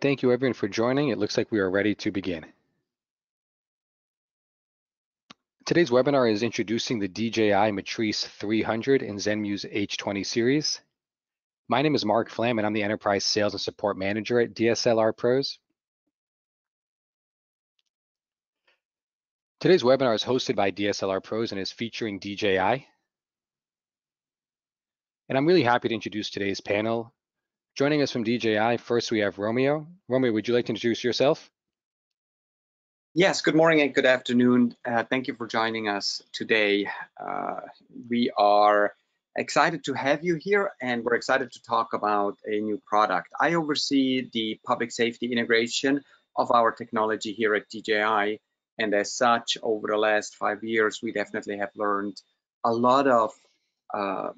Thank you everyone for joining. It looks like we are ready to begin. Today's webinar is introducing the DJI Matrice 300 and Zenmuse H20 series. My name is Marc Flamm and I'm the Enterprise Sales and Support Manager at DSLR Pros. Today's webinar is hosted by DSLR Pros and is featuring DJI. And I'm really happy to introduce today's panel. Joining us from DJI, first we have Romeo. Romeo, would you like to introduce yourself? Yes, good morning and good afternoon. Uh, thank you for joining us today. Uh, we are excited to have you here and we're excited to talk about a new product. I oversee the public safety integration of our technology here at DJI and as such, over the last five years, we definitely have learned a lot of uh,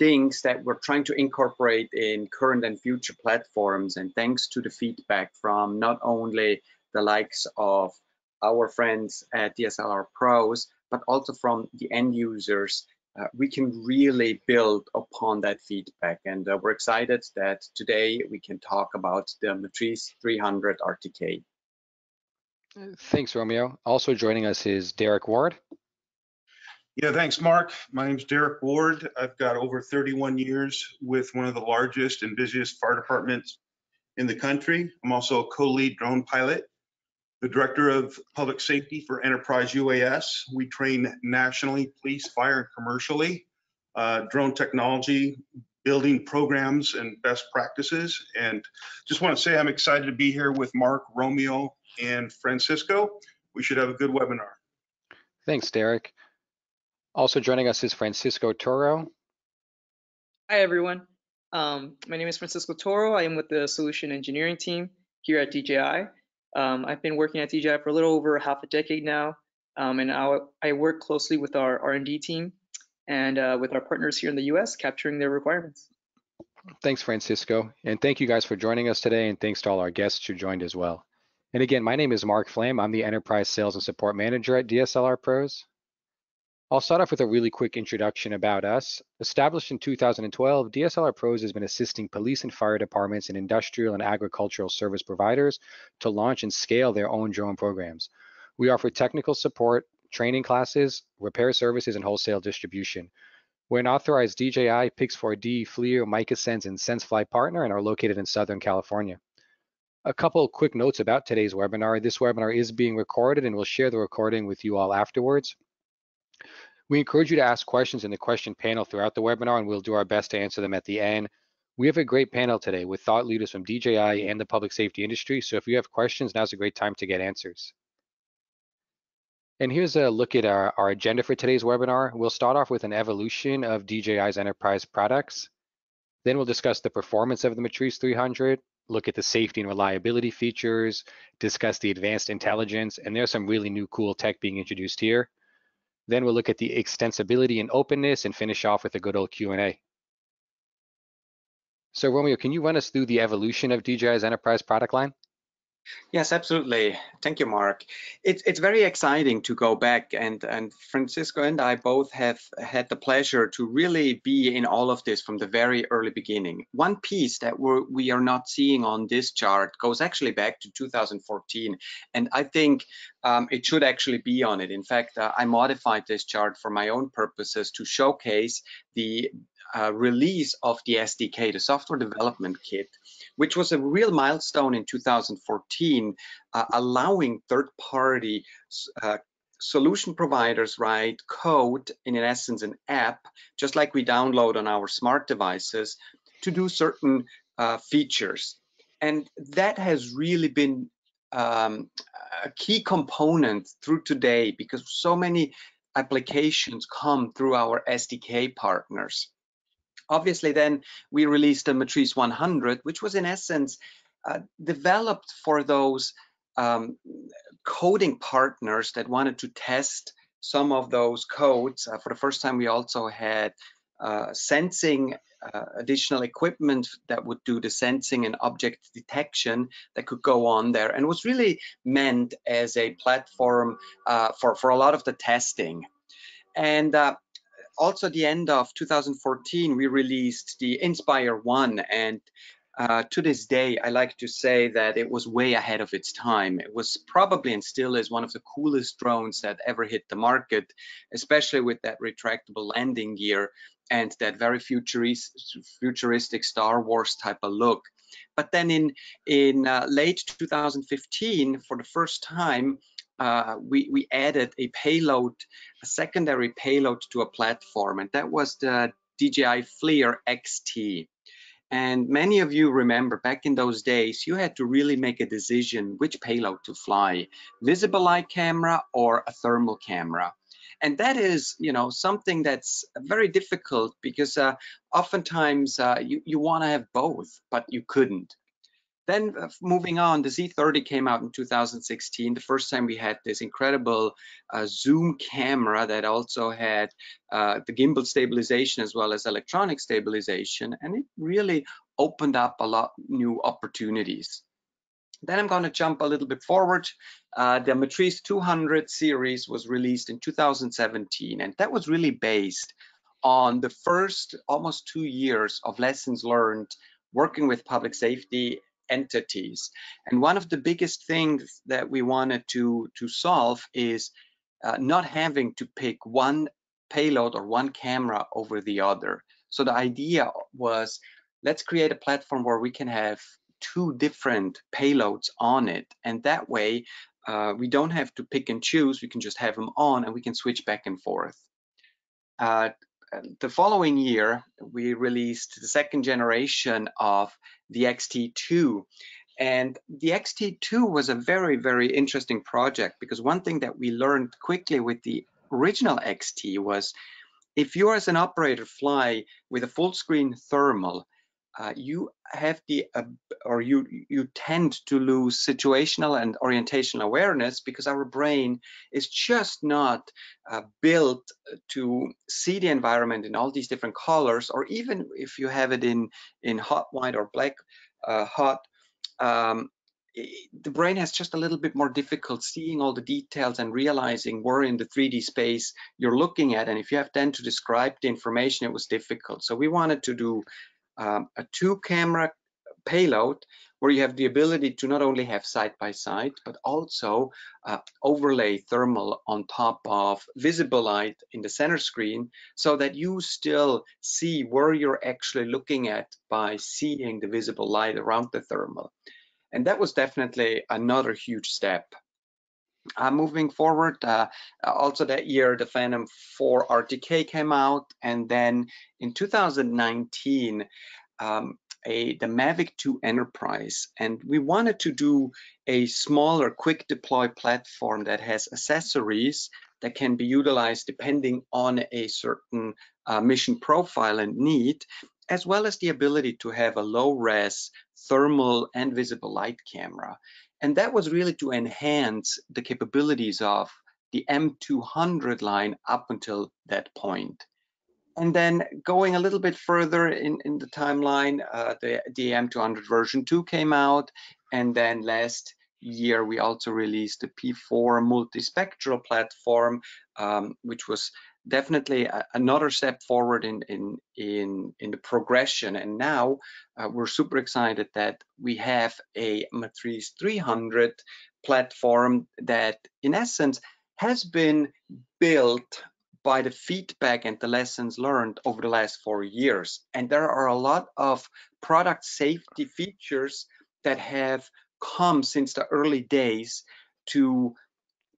things that we're trying to incorporate in current and future platforms. And thanks to the feedback from not only the likes of our friends at DSLR Pros, but also from the end users, uh, we can really build upon that feedback. And uh, we're excited that today we can talk about the Matrice 300 RTK. Thanks, Romeo. Also joining us is Derrick Ward. Yeah, thanks, Marc. My name's Derrick Ward. I've got over 31 years with one of the largest and busiest fire departments in the country. I'm also a co-lead drone pilot, the director of public safety for Enterprise UAS. We train nationally, police, fire, and commercially, uh, drone technology, building programs and best practices. And just want to say I'm excited to be here with Marc, Romeo, and Francisco. We should have a good webinar. Thanks, Derrick. Also joining us is Francisco Toro. Hi, everyone. Um, my name is Francisco Toro. I am with the solution engineering team here at DJI. Um, I've been working at DJI for a little over half a decade now, um, and I, I, work closely with our R&D team and uh, with our partners here in the US, capturing their requirements. Thanks, Francisco. And thank you guys for joining us today, and thanks to all our guests who joined as well. And again, my name is Marc Flamm. I'm the Enterprise Sales and Support Manager at DSLR Pros. I'll start off with a really quick introduction about us. Established in 2012, DSLR Pros has been assisting police and fire departments and industrial and agricultural service providers to launch and scale their own drone programs. We offer technical support, training classes, repair services, and wholesale distribution. We're an authorized DJI, Pix4D, FLIR, MicaSense, and SenseFly partner and are located in Southern California. A couple quick notes about today's webinar. This webinar is being recorded and we'll share the recording with you all afterwards. We encourage you to ask questions in the question panel throughout the webinar and we'll do our best to answer them at the end. We have a great panel today with thought leaders from DJI and the public safety industry. So if you have questions, now's a great time to get answers. And here's a look at our, our agenda for today's webinar. We'll start off with an evolution of DJI's enterprise products. Then we'll discuss the performance of the Matrice 300, look at the safety and reliability features, discuss the advanced intelligence, and there's some really new cool tech being introduced here. Then we'll look at the extensibility and openness and finish off with a good old Q&A. So Romeo, can you run us through the evolution of DJI's enterprise product line? Yes, absolutely. Thank you, Marc. It's it's very exciting to go back and and Francisco and I both have had the pleasure to really be in all of this from the very early beginning. One piece that we're, we are not seeing on this chart goes actually back to 2014, and I think um, it should actually be on it. In fact, uh, I modified this chart for my own purposes to showcase the uh, release of the SDK, the software development kit, which was a real milestone in 2014, uh, allowing third-party uh, solution providers write code in, in essence an app, just like we download on our smart devices, to do certain uh, features. And that has really been um, a key component through today because so many applications come through our SDK partners. Obviously, then we released the Matrice 100, which was in essence uh, developed for those um, coding partners that wanted to test some of those codes. Uh, for the first time, we also had uh, sensing uh, additional equipment that would do the sensing and object detection that could go on there and was really meant as a platform uh, for, for a lot of the testing. And uh, also at the end of 2014, we released the Inspire One, and uh, to this day, I like to say that it was way ahead of its time. It was probably and still is one of the coolest drones that ever hit the market, especially with that retractable landing gear and that very futuristic Star Wars type of look. But then in in uh, late 2015, for the first time, uh, we, we added a payload, a secondary payload to a platform, and that was the DJI FLIR XT. And many of you remember back in those days, you had to really make a decision which payload to fly, visible light camera or a thermal camera. And that is, you know, something that's very difficult because uh, oftentimes uh, you, you want to have both, but you couldn't. Then uh, moving on, the Z30 came out in 2016, the first time we had this incredible uh, zoom camera that also had uh, the gimbal stabilization as well as electronic stabilization, and it really opened up a lot new opportunities. Then I'm going to jump a little bit forward. Uh, the Matrice 200 series was released in 2017, and that was really based on the first almost two years of lessons learned working with public safety entities. And one of the biggest things that we wanted to, to solve is uh, not having to pick one payload or one camera over the other. So the idea was let's create a platform where we can have two different payloads on it. And that way uh, we don't have to pick and choose. We can just have them on and we can switch back and forth. Uh, the following year, we released the second generation of the XT2. And the XT2 was a very, very interesting project because one thing that we learned quickly with the original XT was if you as an operator fly with a full screen thermal, uh, you have the uh, or you you tend to lose situational and orientational awareness because our brain is just not uh, built to see the environment in all these different colors or even if you have it in in hot white or black uh, hot um, the brain has just a little bit more difficult seeing all the details and realizing where in the 3D space you're looking at. And if you have then to describe the information, it was difficult. So we wanted to do um, a two camera payload where you have the ability to not only have side by side, but also uh, overlay thermal on top of visible light in the center screen so that you still see where you're actually looking at by seeing the visible light around the thermal. And that was definitely another huge step. Uh, moving forward, uh, also that year, the Phantom 4 RTK came out, and then in 2019, um, a the Mavic 2 Enterprise, and we wanted to do a smaller, quick deploy platform that has accessories that can be utilized depending on a certain uh, mission profile and need, as well as the ability to have a low res thermal and visible light camera. And that was really to enhance the capabilities of the M200 line up until that point. And then going a little bit further in, in the timeline, uh, the, the M200 version 2 came out. And then last year, we also released the P4 multispectral platform, um, which was definitely a, another step forward in, in, in, in the progression. And now uh, we're super excited that we have a Matrice 300 platform that in essence has been built by the feedback and the lessons learned over the last four years. And there are a lot of product safety features that have come since the early days to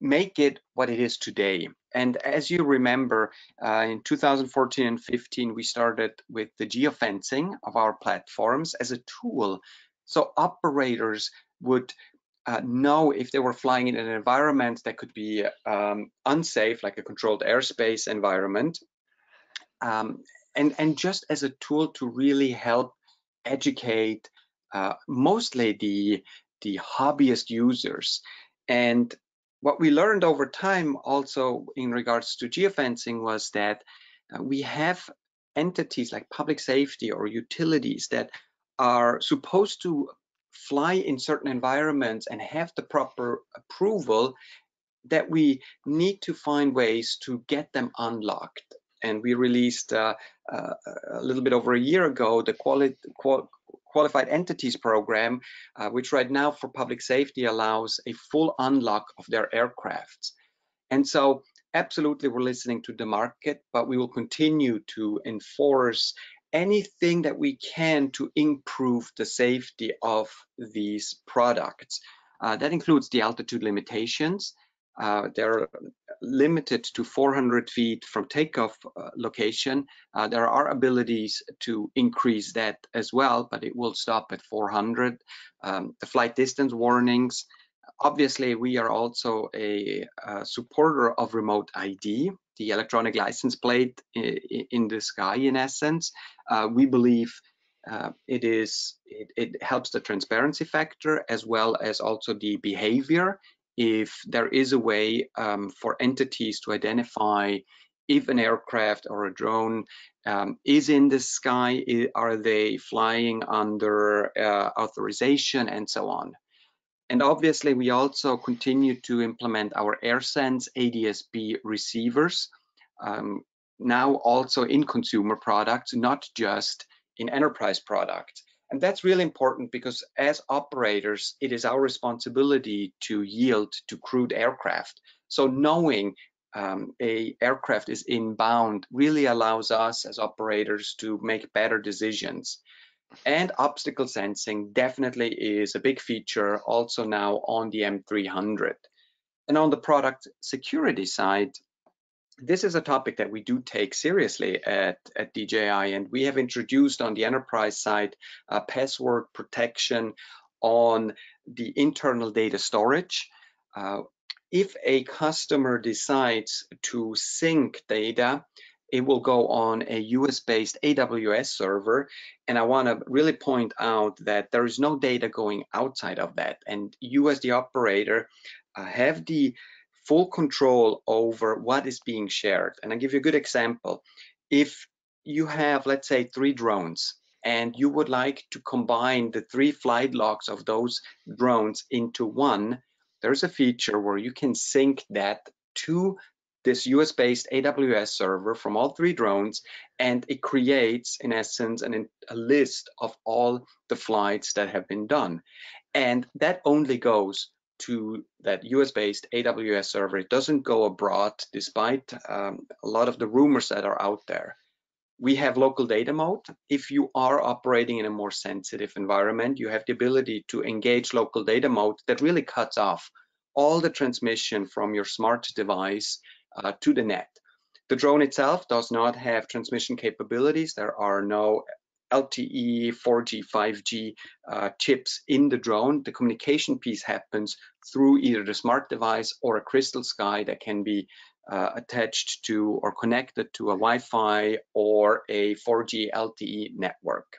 make it what it is today. And as you remember, uh, in 2014 and 15, we started with the geofencing of our platforms as a tool. So operators would uh, know if they were flying in an environment that could be um, unsafe, like a controlled airspace environment, um, and, and just as a tool to really help educate uh, mostly the, the hobbyist users. And what we learned over time also in regards to geofencing was that uh, we have entities like public safety or utilities that are supposed to fly in certain environments and have the proper approval that we need to find ways to get them unlocked. And we released uh, uh, a little bit over a year ago the quality, qual qualified entities program, uh, which right now for public safety allows a full unlock of their aircrafts. And so absolutely we're listening to the market, but we will continue to enforce anything that we can to improve the safety of these products. Uh, that includes the altitude limitations. Uh, they're limited to 400 feet from takeoff uh, location. Uh, there are abilities to increase that as well, but it will stop at 400. Um, the flight distance warnings. Obviously, we are also a, a supporter of remote ID, the electronic license plate in, the sky, in essence. Uh, we believe uh, it is it, it, helps the transparency factor as well as also the behavior if there is a way um, for entities to identify if an aircraft or a drone um, is in the sky, are they flying under uh, authorization and so on. And obviously, we also continue to implement our AirSense ADS-B receivers, um, now also in consumer products, not just in enterprise products. And that's really important because as operators, it is our responsibility to yield to crewed aircraft. So knowing um, a aircraft is inbound really allows us as operators to make better decisions. And obstacle sensing definitely is a big feature also now on the M300. And on the product security side, this is a topic that we do take seriously at, at DJI, and we have introduced on the enterprise side uh, password protection on the internal data storage. Uh, if a customer decides to sync data, it will go on a US-based AWS server. And I want to really point out that there is no data going outside of that. And you as the operator uh, have the full control over what is being shared. And I'll give you a good example. If you have, let's say, three drones, and you would like to combine the three flight logs of those drones into one, there's a feature where you can sync that to this US-based AWS server from all three drones, and it creates, in essence, an, a list of all the flights that have been done. And that only goes to that US-based AWS server. It doesn't go abroad, despite um, a lot of the rumors that are out there. We have local data mode. If you are operating in a more sensitive environment, you have the ability to engage local data mode that really cuts off all the transmission from your smart device uh, to the net. The drone itself does not have transmission capabilities. There are no LTE, 4G, 5G uh, chips in the drone. The communication piece happens through either the smart device or a crystal sky that can be uh, attached to or connected to a Wi-Fi or a 4G LTE network.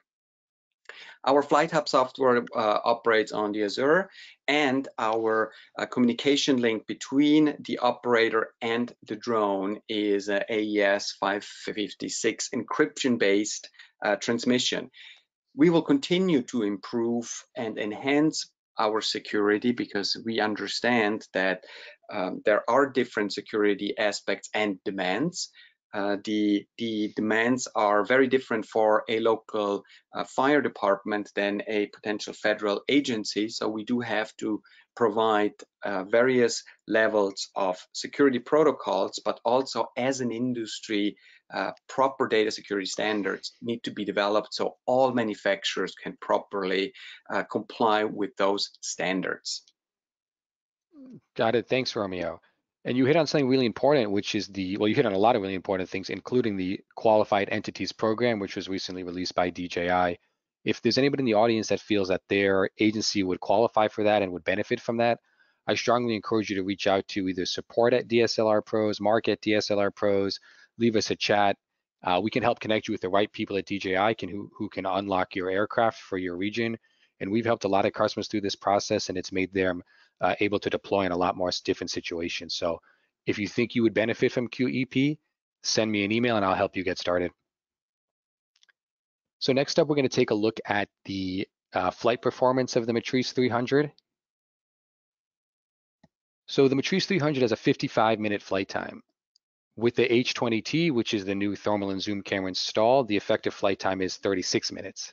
Our Flight Hub software uh, operates on the Azure and our uh, communication link between the operator and the drone is AES 556 encryption-based uh, transmission. We will continue to improve and enhance our security because we understand that um, there are different security aspects and demands. Uh, the, the demands are very different for a local uh, fire department than a potential federal agency. So we do have to provide uh, various levels of security protocols, but also as an industry, uh, proper data security standards need to be developed so all manufacturers can properly uh, comply with those standards. Got it. Thanks, Romeo. And you hit on something really important, which is the, well, you hit on a lot of really important things, including the Qualified Entities Program, which was recently released by DJI. If there's anybody in the audience that feels that their agency would qualify for that and would benefit from that, I strongly encourage you to reach out to either support at DSLR Pros, Marc at DSLR Pros, leave us a chat. Uh, we can help connect you with the right people at DJI can, who, who can unlock your aircraft for your region. And we've helped a lot of customers through this process and it's made them uh, able to deploy in a lot more different situations. So if you think you would benefit from QEP, send me an email and I'll help you get started. So next up, we're going to take a look at the uh, flight performance of the Matrice 300. So the Matrice 300 has a 55 minute flight time. With the H20T, which is the new thermal and zoom camera installed, the effective flight time is 36 minutes.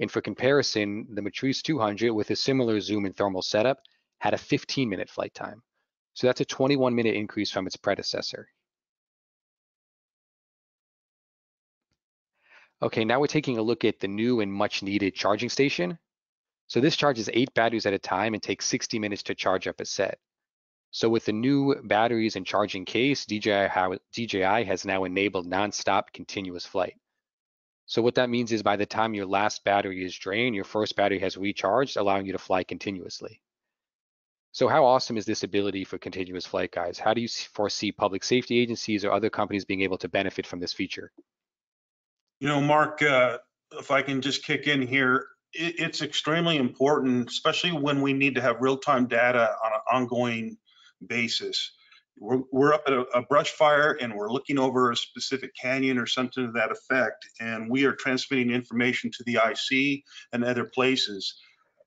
And for comparison, the Matrice 200 with a similar zoom and thermal setup had a 15 minute flight time. So that's a 21 minute increase from its predecessor. Okay, now we're taking a look at the new and much needed charging station. So this charges eight batteries at a time and takes 60 minutes to charge up a set. So with the new batteries and charging case, DJI, DJI has now enabled nonstop continuous flight. So what that means is by the time your last battery is drained, your first battery has recharged, allowing you to fly continuously. So how awesome is this ability for continuous flight, guys? How do you foresee public safety agencies or other companies being able to benefit from this feature? You know, Marc, uh, if I can just kick in here, it, it's extremely important, especially when we need to have real-time data on an ongoing basis. We're, we're up at a, a, brush fire and we're looking over a specific canyon or something to that effect, and we are transmitting information to the IC and other places.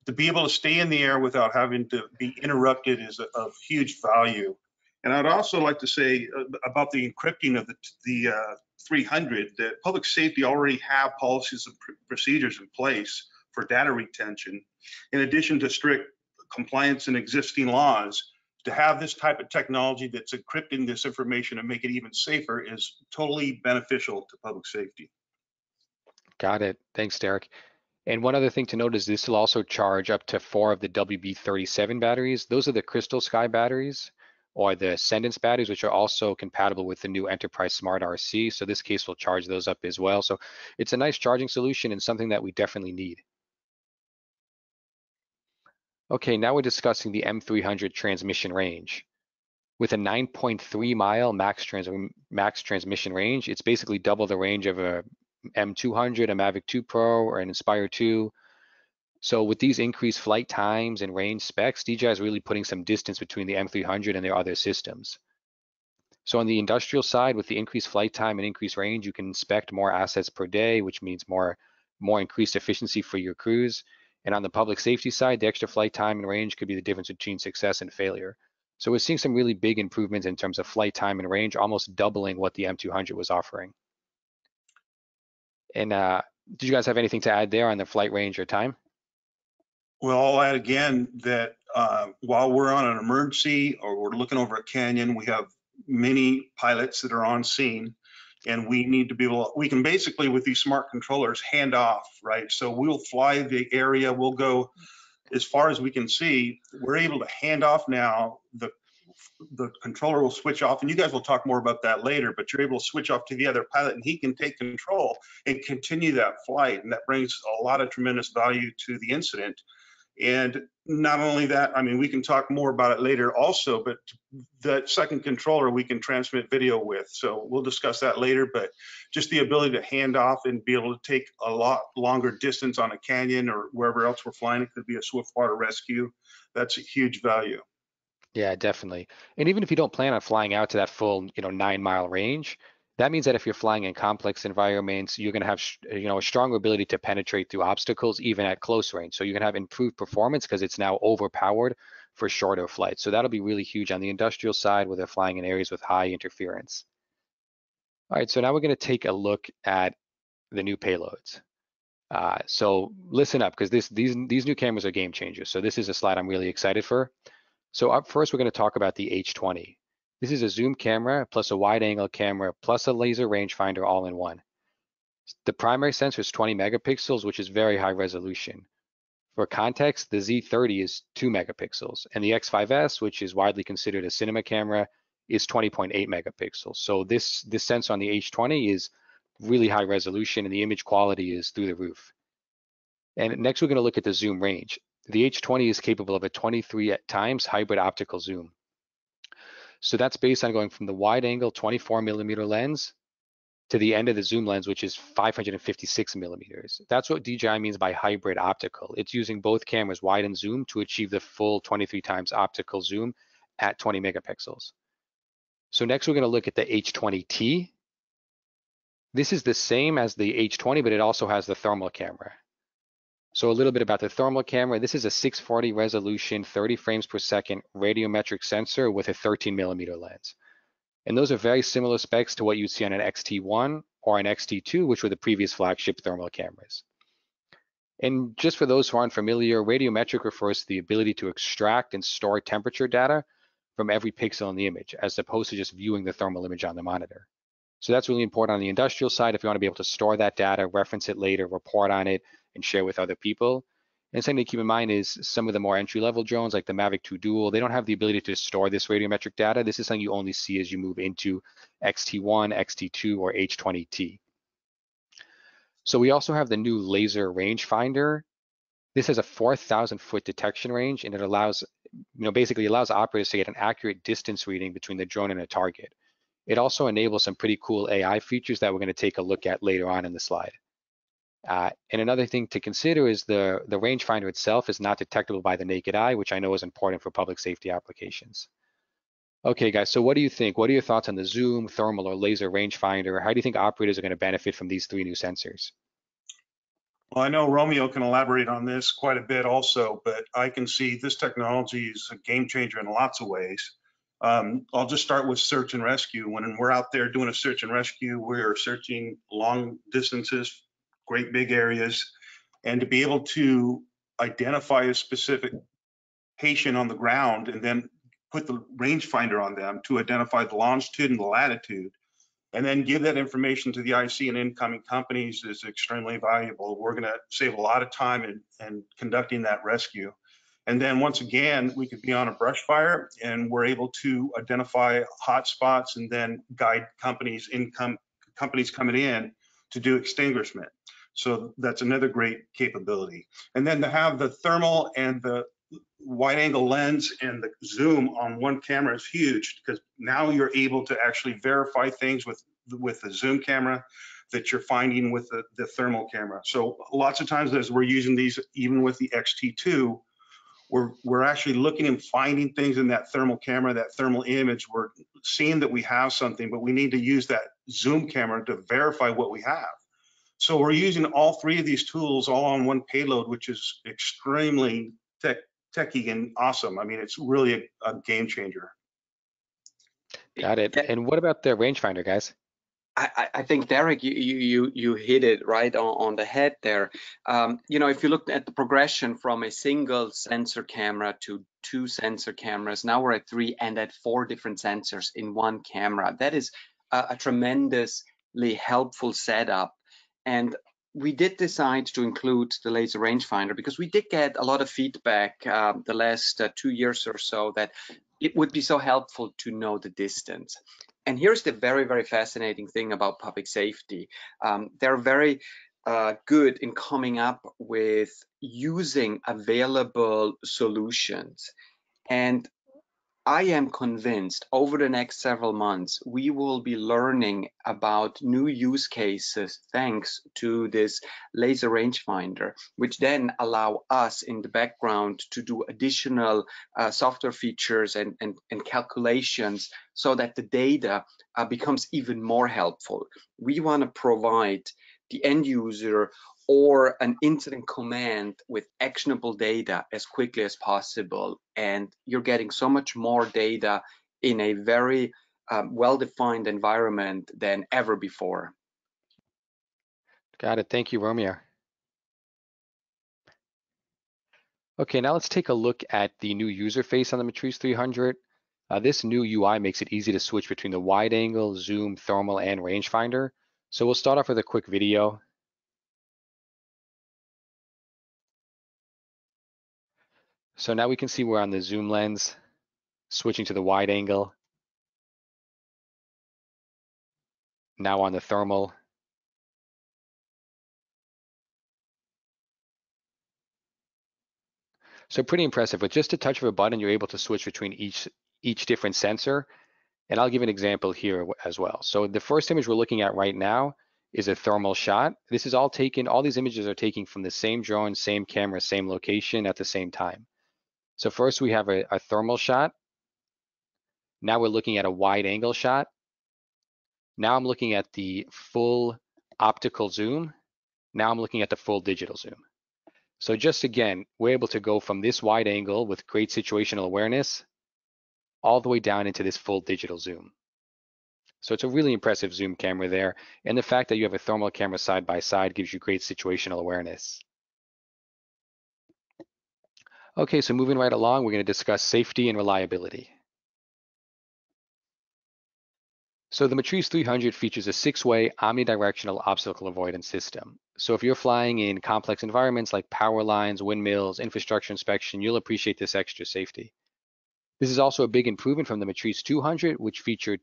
To be able to stay in the air without having to be interrupted is of huge value. And I'd also like to say uh, about the encrypting of the, the uh, 300 that public safety already have policies and pr procedures in place for data retention. In addition to strict compliance and existing laws, to have this type of technology that's encrypting this information and make it even safer is totally beneficial to public safety. Got it. Thanks, Derrick. And one other thing to note is this will also charge up to four of the WB37 batteries. Those are the Crystal Sky batteries or the Ascendance batteries, which are also compatible with the new Enterprise Smart RC. So this case will charge those up as well. So it's a nice charging solution and something that we definitely need. Okay, now we're discussing the M300 transmission range. With a 9.3 mile max, trans max transmission range, it's basically double the range of a M200, a Mavic 2 Pro, or an Inspire 2, so with these increased flight times and range specs, DJI is really putting some distance between the M300 and their other systems. So on the industrial side, with the increased flight time and increased range, you can inspect more assets per day, which means more, more increased efficiency for your crews. And on the public safety side, the extra flight time and range could be the difference between success and failure. So we're seeing some really big improvements in terms of flight time and range, almost doubling what the M200 was offering. And uh, did you guys have anything to add there on the flight range or time? Well, I'll add again that uh, while we're on an emergency or we're looking over a canyon, we have many pilots that are on scene and we need to be able, we can basically with these smart controllers hand off, right? So we'll fly the area, we'll go as far as we can see. We're able to hand off now the the controller will switch off and you guys will talk more about that later but you're able to switch off to the other pilot and he can take control and continue that flight and that brings a lot of tremendous value to the incident and not only that, I mean, we can talk more about it later also, but that second controller we can transmit video with. So we'll discuss that later, but just the ability to hand off and be able to take a lot longer distance on a canyon or wherever else we're flying, it could be a swiftwater rescue. That's a huge value. Yeah, definitely. And even if you don't plan on flying out to that full, you know, nine mile range, that means that if you're flying in complex environments, you're going to have you know a stronger ability to penetrate through obstacles even at close range. So you can have improved performance because it's now overpowered for shorter flights. So that'll be really huge on the industrial side where they're flying in areas with high interference. All right, so now we're going to take a look at the new payloads. Uh, so listen up because this these these new cameras are game changers. So this is a slide I'm really excited for. So up first, we're going to talk about the H20. This is a zoom camera plus a wide angle camera plus a laser rangefinder all in one. The primary sensor is 20 megapixels, which is very high resolution. For context, the Z30 is 2 megapixels, and the X5S, which is widely considered a cinema camera, is 20.8 megapixels. So this, this sensor on the H20 is really high resolution, and the image quality is through the roof. And next, we're going to look at the zoom range. The H20 is capable of a 23 times hybrid optical zoom. So that's based on going from the wide angle 24 millimeter lens to the end of the zoom lens, which is 556 millimeters. That's what DJI means by hybrid optical. It's using both cameras wide and zoom to achieve the full 23 times optical zoom at 20 megapixels. So next we're gonna look at the H20T. This is the same as the H20, but it also has the thermal camera. So a little bit about the thermal camera. This is a 640 resolution, 30 frames per second radiometric sensor with a 13 millimeter lens. And those are very similar specs to what you'd see on an XT1 or an XT2, which were the previous flagship thermal cameras. And just for those who aren't familiar, radiometric refers to the ability to extract and store temperature data from every pixel in the image, as opposed to just viewing the thermal image on the monitor. So that's really important on the industrial side if you want to be able to store that data, reference it later, report on it, and share with other people. And something to keep in mind is some of the more entry-level drones, like the Mavic 2 Dual, they don't have the ability to store this radiometric data. This is something you only see as you move into XT1, XT2, or H20T. So we also have the new laser rangefinder. This has a 4,000 foot detection range, and it allows, you know, basically allows operators to get an accurate distance reading between the drone and a target. It also enables some pretty cool AI features that we're going to take a look at later on in the slide. Uh, and another thing to consider is the, the rangefinder itself is not detectable by the naked eye, which I know is important for public safety applications. Okay, guys, so what do you think? What are your thoughts on the zoom, thermal, or laser rangefinder? How do you think operators are going to benefit from these three new sensors? Well, I know Romeo can elaborate on this quite a bit also, but I can see this technology is a game changer in lots of ways. Um, I'll just start with search and rescue. When we're out there doing a search and rescue, we're searching long distances great big areas, and to be able to identify a specific patient on the ground and then put the rangefinder on them to identify the longitude and the latitude, and then give that information to the IC and incoming companies is extremely valuable. We're going to save a lot of time in, in conducting that rescue. And then once again, we could be on a brush fire and we're able to identify hot spots and then guide companies income companies coming in to do extinguishment. So that's another great capability. And then to have the thermal and the wide angle lens and the zoom on one camera is huge because now you're able to actually verify things with with the zoom camera that you're finding with the, the thermal camera. So lots of times as we're using these, even with the XT2, we're, we're actually looking and finding things in that thermal camera, that thermal image. We're seeing that we have something, but we need to use that zoom camera to verify what we have. So we're using all three of these tools all on one payload, which is extremely tech, techy and awesome. I mean, it's really a, a game changer. Got it. And what about the rangefinder, guys? I, I, think Derrick, you you you hit it right on, on the head there. Um, you know, if you look at the progression from a single sensor camera to two sensor cameras, now we're at three and at four different sensors in one camera. That is a, a tremendously helpful setup and we did decide to include the laser rangefinder because we did get a lot of feedback uh, the last uh, two years or so that it would be so helpful to know the distance. And here's the very, very fascinating thing about public safety. Um, they're very uh, good in coming up with using available solutions. And I am convinced over the next several months, we will be learning about new use cases thanks to this laser rangefinder, which then allow us in the background to do additional uh, software features and, and, and, calculations so that the data uh, becomes even more helpful. We want to provide the end user or an incident command with actionable data as quickly as possible. And you're getting so much more data in a very um, well-defined environment than ever before. Got it. Thank you, Romeo. Okay, now let's take a look at the new user face on the Matrice 300. Uh, this new UI makes it easy to switch between the wide angle, zoom, thermal, and rangefinder. So we'll start off with a quick video So now we can see we're on the zoom lens, switching to the wide angle. Now on the thermal. So pretty impressive. With just a touch of a button, you're able to switch between each, each different sensor. And I'll give an example here as well. So the first image we're looking at right now is a thermal shot. This is all taken, all these images are taken from the same drone, same camera, same location at the same time. So first we have a, a thermal shot. Now we're looking at a wide angle shot. Now I'm looking at the full optical zoom. Now I'm looking at the full digital zoom. So just again, we're able to go from this wide angle with great situational awareness all the way down into this full digital zoom. So it's a really impressive zoom camera there. And the fact that you have a thermal camera side by side gives you great situational awareness. Okay, so moving right along, we're going to discuss safety and reliability. So the Matrice 300 features a six-way omnidirectional obstacle avoidance system. So if you're flying in complex environments like power lines, windmills, infrastructure inspection, you'll appreciate this extra safety. This is also a big improvement from the Matrice 200, which featured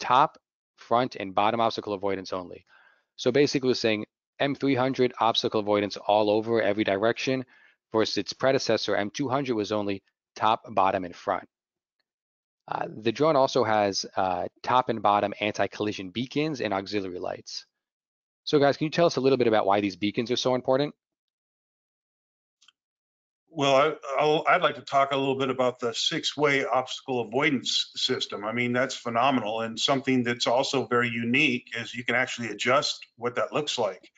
top, front, and bottom obstacle avoidance only. So basically we're saying M300 obstacle avoidance all over every direction versus its predecessor M200 was only top, bottom, and front. Uh, the drone also has uh, top and bottom anti-collision beacons and auxiliary lights. So guys, can you tell us a little bit about why these beacons are so important? Well, I, would like to talk a little bit about the six-way obstacle avoidance system. I mean, that's phenomenal and something that's also very unique is you can actually adjust what that looks like.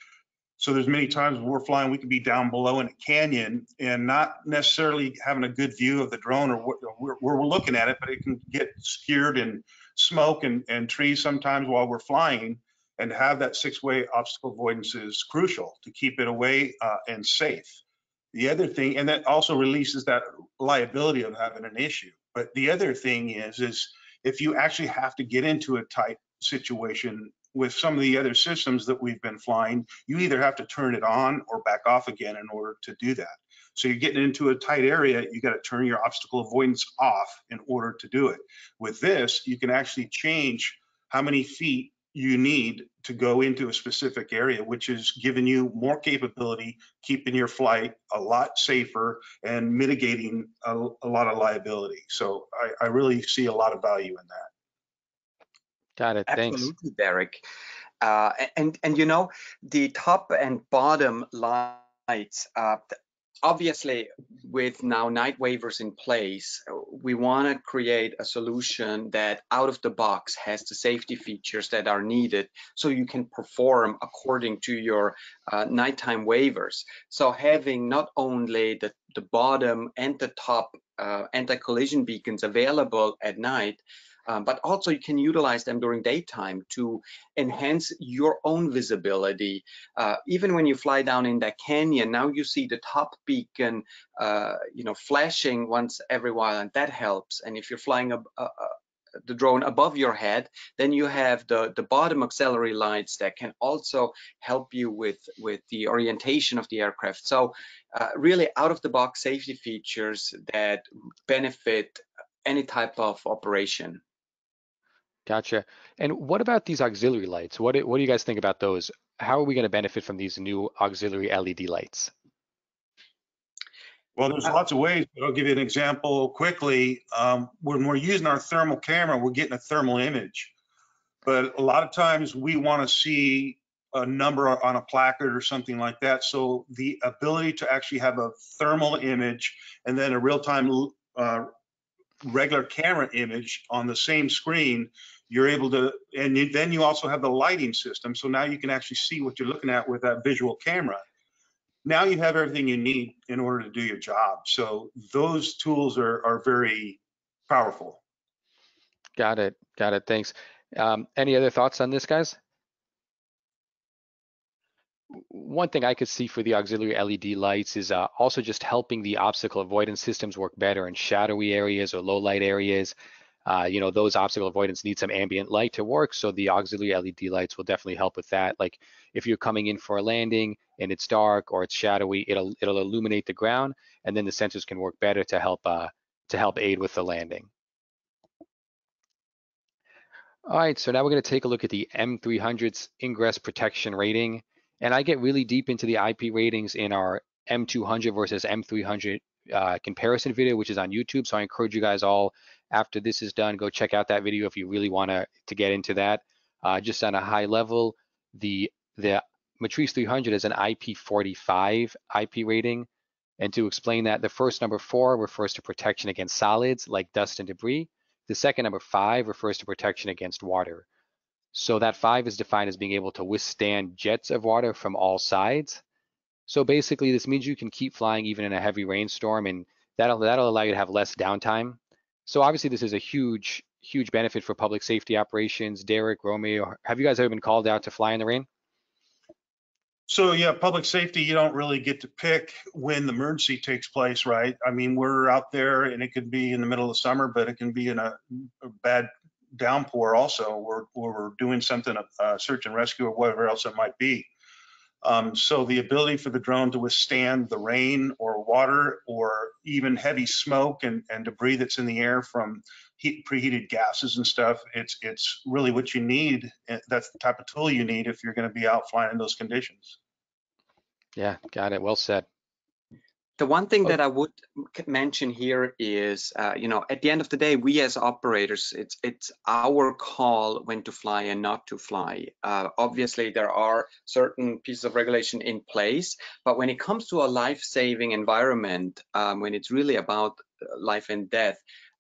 So there's many times when we're flying, we can be down below in a canyon and not necessarily having a good view of the drone or where we're looking at it, but it can get skewered in smoke and, and trees sometimes while we're flying. And have that six-way obstacle avoidance is crucial to keep it away uh, and safe. The other thing, and that also releases that liability of having an issue. But the other thing is, is if you actually have to get into a tight situation with some of the other systems that we've been flying, you either have to turn it on or back off again in order to do that. So you're getting into a tight area, you got to turn your obstacle avoidance off in order to do it. With this, you can actually change how many feet you need to go into a specific area, which is giving you more capability, keeping your flight a lot safer and mitigating a, a lot of liability. So I, I really see a lot of value in that. Got it. Thanks. Absolutely, Derrick. Uh, and and you know the top and bottom lights. Uh, obviously, with now night waivers in place, we want to create a solution that out of the box has the safety features that are needed, so you can perform according to your uh, nighttime waivers. So having not only the the bottom and the top uh, anti-collision beacons available at night, um, but also you can utilize them during daytime to enhance your own visibility. Uh, even when you fly down in that canyon, now you see the top beacon, uh, you know, flashing once every while, and that helps. And if you're flying a, a, a the drone above your head, then you have the, the bottom auxiliary lights that can also help you with, with the orientation of the aircraft. So uh, really out of the box safety features that benefit any type of operation. Gotcha. And what about these auxiliary lights? What do, what do you guys think about those? How are we going to benefit from these new auxiliary LED lights? Well, there's lots of ways. I'll give you an example quickly. Um, when we're using our thermal camera, we're getting a thermal image. But a lot of times we want to see a number on a placard or something like that. So the ability to actually have a thermal image and then a real-time uh, regular camera image on the same screen you're able to, and you, then you also have the lighting system. So now you can actually see what you're looking at with that visual camera. Now you have everything you need in order to do your job. So those tools are, are very powerful. Got it. Got it. Thanks. Um, any other thoughts on this, guys? One thing I could see for the auxiliary LED lights is uh, also just helping the obstacle avoidance systems work better in shadowy areas or low light areas uh, you know, those obstacle avoidance need some ambient light to work. So the auxiliary LED lights will definitely help with that. Like if you're coming in for a landing and it's dark or it's shadowy, it'll it'll illuminate the ground, and then the sensors can work better to help uh, to help aid with the landing. All right, so now we're going to take a look at the M300's ingress protection rating. And I get really deep into the IP ratings in our M200 versus M300 uh, comparison video, which is on YouTube. So I encourage you guys all after this is done, go check out that video if you really want to to get into that. Uh, just on a high level, the the Matrice 300 is an IP45 IP rating. And to explain that, the first number four refers to protection against solids like dust and debris. The second number five refers to protection against water. So that five is defined as being able to withstand jets of water from all sides. So basically this means you can keep flying even in a heavy rainstorm and that'll, that'll allow you to have less downtime. So obviously this is a huge, huge benefit for public safety operations. Derrick, Romeo, have you guys ever been called out to fly in the rain? So yeah, public safety, you don't really get to pick when the emergency takes place, right? I mean, we're out there and it could be in the middle of summer, but it can be in a, a bad downpour also, where, where we're doing something, uh, search and rescue or whatever else it might be. Um, so the ability for the drone to withstand the rain or water or even heavy smoke and, and debris that's in the air from heat, preheated gases and stuff, it's it's really what you need. That's the type of tool you need if you're going to be out flying in those conditions. Yeah, got it. Well said. The one thing that I would mention here is, uh, you know, at the end of the day, we as operators, it's it's our call when to fly and not to fly. Uh, obviously, there are certain pieces of regulation in place, but when it comes to a life-saving environment, um, when it's really about uh, life and death,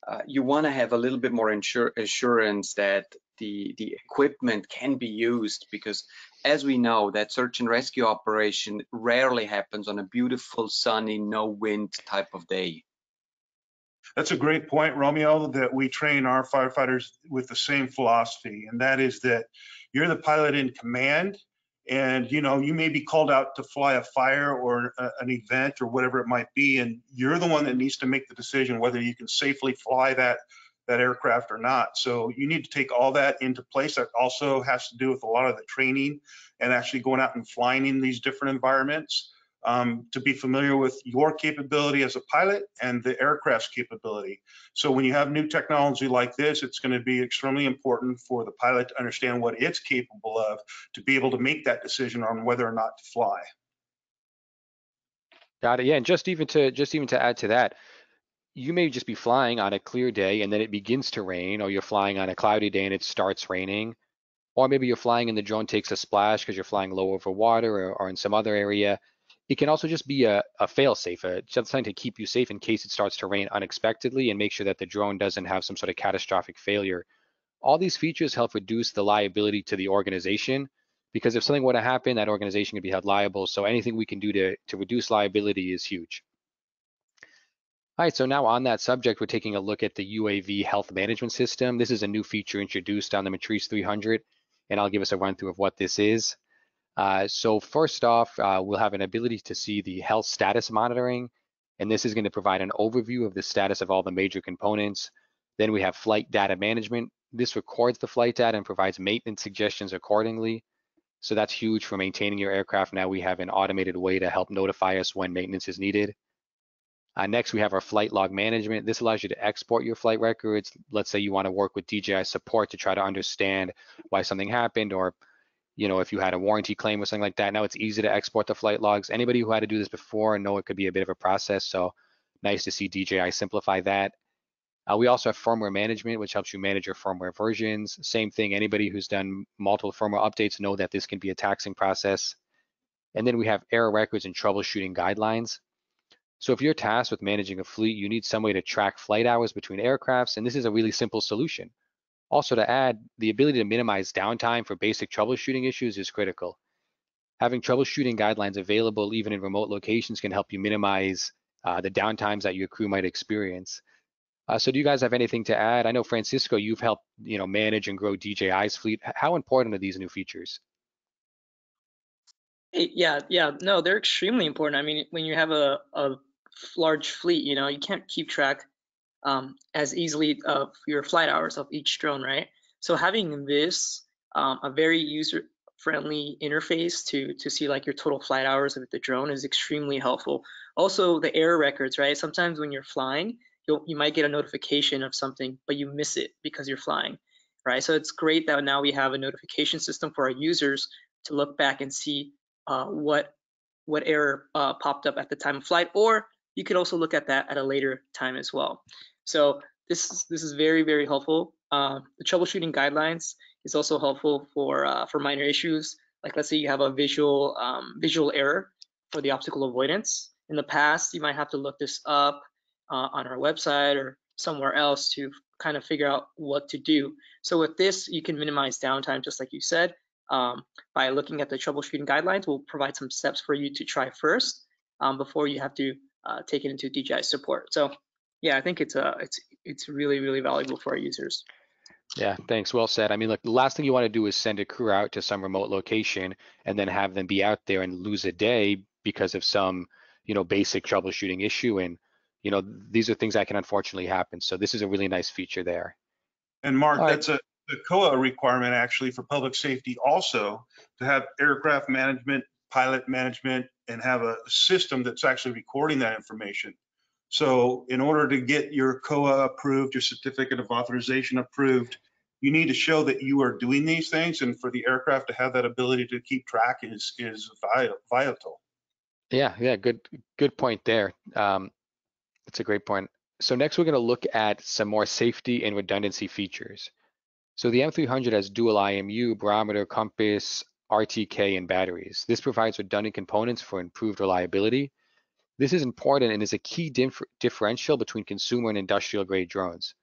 uh, you want to have a little bit more insur assurance that the the equipment can be used because as we know that search and rescue operation rarely happens on a beautiful sunny no wind type of day. That's a great point, Romeo, that we train our firefighters with the same philosophy, and that is that you're the pilot in command, and you know you may be called out to fly a fire or a, an event or whatever it might be, and you're the one that needs to make the decision whether you can safely fly that that aircraft or not. So you need to take all that into place. That also has to do with a lot of the training and actually going out and flying in these different environments um, to be familiar with your capability as a pilot and the aircraft's capability. So when you have new technology like this, it's going to be extremely important for the pilot to understand what it's capable of to be able to make that decision on whether or not to fly. Got it. Yeah, and just even to just even to add to that, you may just be flying on a clear day and then it begins to rain, or you're flying on a cloudy day and it starts raining, or maybe you're flying and the drone takes a splash because you're flying low over water or, or in some other area. It can also just be a, a fail safe, a, just something to keep you safe in case it starts to rain unexpectedly and make sure that the drone doesn't have some sort of catastrophic failure. All these features help reduce the liability to the organization because if something were to happen, that organization could be held liable. So anything we can do to, to reduce liability is huge. All right, so now on that subject, we're taking a look at the UAV health management system. This is a new feature introduced on the Matrice 300, and I'll give us a run through of what this is. Uh, so first off, uh, we'll have an ability to see the health status monitoring, and this is going to provide an overview of the status of all the major components. Then we have flight data management. This records the flight data and provides maintenance suggestions accordingly. So that's huge for maintaining your aircraft. Now we have an automated way to help notify us when maintenance is needed. Uh, next, we have our flight log management. This allows you to export your flight records. Let's say you want to work with DJI support to try to understand why something happened or you know, if you had a warranty claim or something like that. Now it's easy to export the flight logs. Anybody who had to do this before know it could be a bit of a process. So nice to see DJI simplify that. Uh, we also have firmware management, which helps you manage your firmware versions. Same thing, anybody who's done multiple firmware updates know that this can be a taxing process. And then we have error records and troubleshooting guidelines. So if you're tasked with managing a fleet, you need some way to track flight hours between aircrafts, and this is a really simple solution. Also to add, the ability to minimize downtime for basic troubleshooting issues is critical. Having troubleshooting guidelines available even in remote locations can help you minimize uh, the downtimes that your crew might experience. Uh, so do you guys have anything to add? I know Francisco, you've helped you know manage and grow DJI's fleet. How important are these new features? Yeah, yeah, no, they're extremely important. I mean, when you have a, a large fleet, you know, you can't keep track um, as easily of your flight hours of each drone, right? So having this, um, a very user-friendly interface to to see like your total flight hours of the drone is extremely helpful. Also, the error records, right? Sometimes when you're flying, you'll you might get a notification of something, but you miss it because you're flying, right? So it's great that now we have a notification system for our users to look back and see uh, what what error uh, popped up at the time of flight, or you could also look at that at a later time as well. So this is, this is very very helpful. Uh, the troubleshooting guidelines is also helpful for uh, for minor issues. Like let's say you have a visual um, visual error for the obstacle avoidance. In the past, you might have to look this up uh, on our website or somewhere else to kind of figure out what to do. So with this, you can minimize downtime, just like you said, um, by looking at the troubleshooting guidelines. We'll provide some steps for you to try first um, before you have to uh, take it into DJI support. So yeah, I think it's uh, it's it's really really valuable for our users. Yeah, thanks. Well said. I mean, look, the last thing you want to do is send a crew out to some remote location and then have them be out there and lose a day because of some, you know, basic troubleshooting issue. And, you know, these are things that can unfortunately happen. So this is a really nice feature there. And Marc, All right. that's a, the COA requirement actually for public safety also to have aircraft management, pilot management, and have a system that's actually recording that information. So in order to get your COA approved, your certificate of authorization approved, you need to show that you are doing these things. And for the aircraft to have that ability to keep track is, is vital. Yeah, yeah, good, good point there. Um, that's a great point. So next we're going to look at some more safety and redundancy features. So the M300 has dual IMU, barometer, compass, RTK, and batteries. This provides redundant components for improved reliability. This is important and is a key dif- differential between consumer and industrial grade drones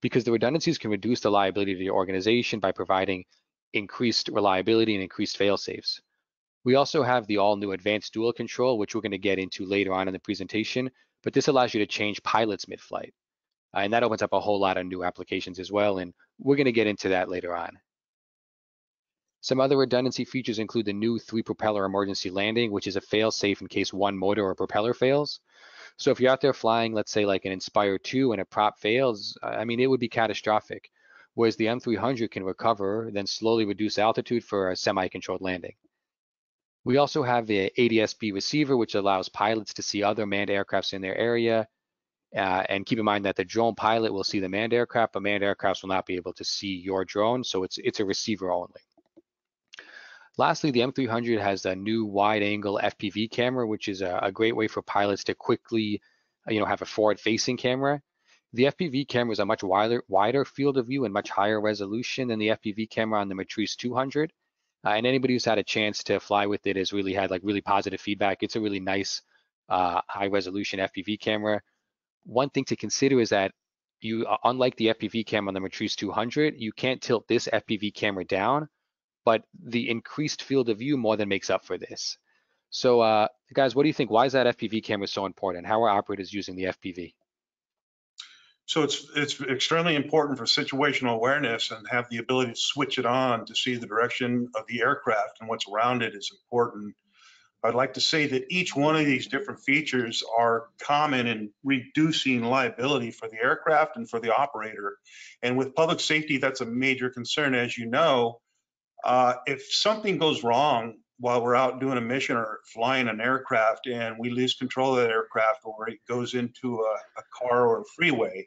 because the redundancies can reduce the liability of your organization by providing increased reliability and increased fail safes. We also have the all new advanced dual control, which we're going to get into later on in the presentation, but this allows you to change pilots mid-flight. Uh, and that opens up a whole lot of new applications as well. And we're going to get into that later on. Some other redundancy features include the new three propeller emergency landing, which is a fail safe in case one motor or propeller fails. So if you're out there flying, let's say like an Inspire 2 and a prop fails, I mean, it would be catastrophic. Whereas the M300 can recover, then slowly reduce altitude for a semi-controlled landing. We also have the ADS-B receiver, which allows pilots to see other manned aircrafts in their area. Uh, and keep in mind that the drone pilot will see the manned aircraft, but manned aircrafts will not be able to see your drone. So it's, it's a receiver only. Lastly, the M300 has a new wide angle FPV camera, which is a, a great way for pilots to quickly, you know, have a forward facing camera. The FPV camera is a much wider, wider field of view and much higher resolution than the FPV camera on the Matrice 200. Uh, and anybody who's had a chance to fly with it has really had like really positive feedback. It's a really nice uh, high resolution FPV camera. One thing to consider is that you, uh, unlike the FPV camera on the Matrice 200, you can't tilt this FPV camera down but the increased field of view more than makes up for this. So uh, guys, what do you think? Why is that FPV camera so important? How are operators using the FPV? So it's it's extremely important for situational awareness and have the ability to switch it on to see the direction of the aircraft and what's around it is important. I'd like to say that each one of these different features are common in reducing liability for the aircraft and for the operator. And with public safety, that's a major concern. As you know, uh, if something goes wrong while we're out doing a mission or flying an aircraft and we lose control of that aircraft or it goes into a, a car or a freeway,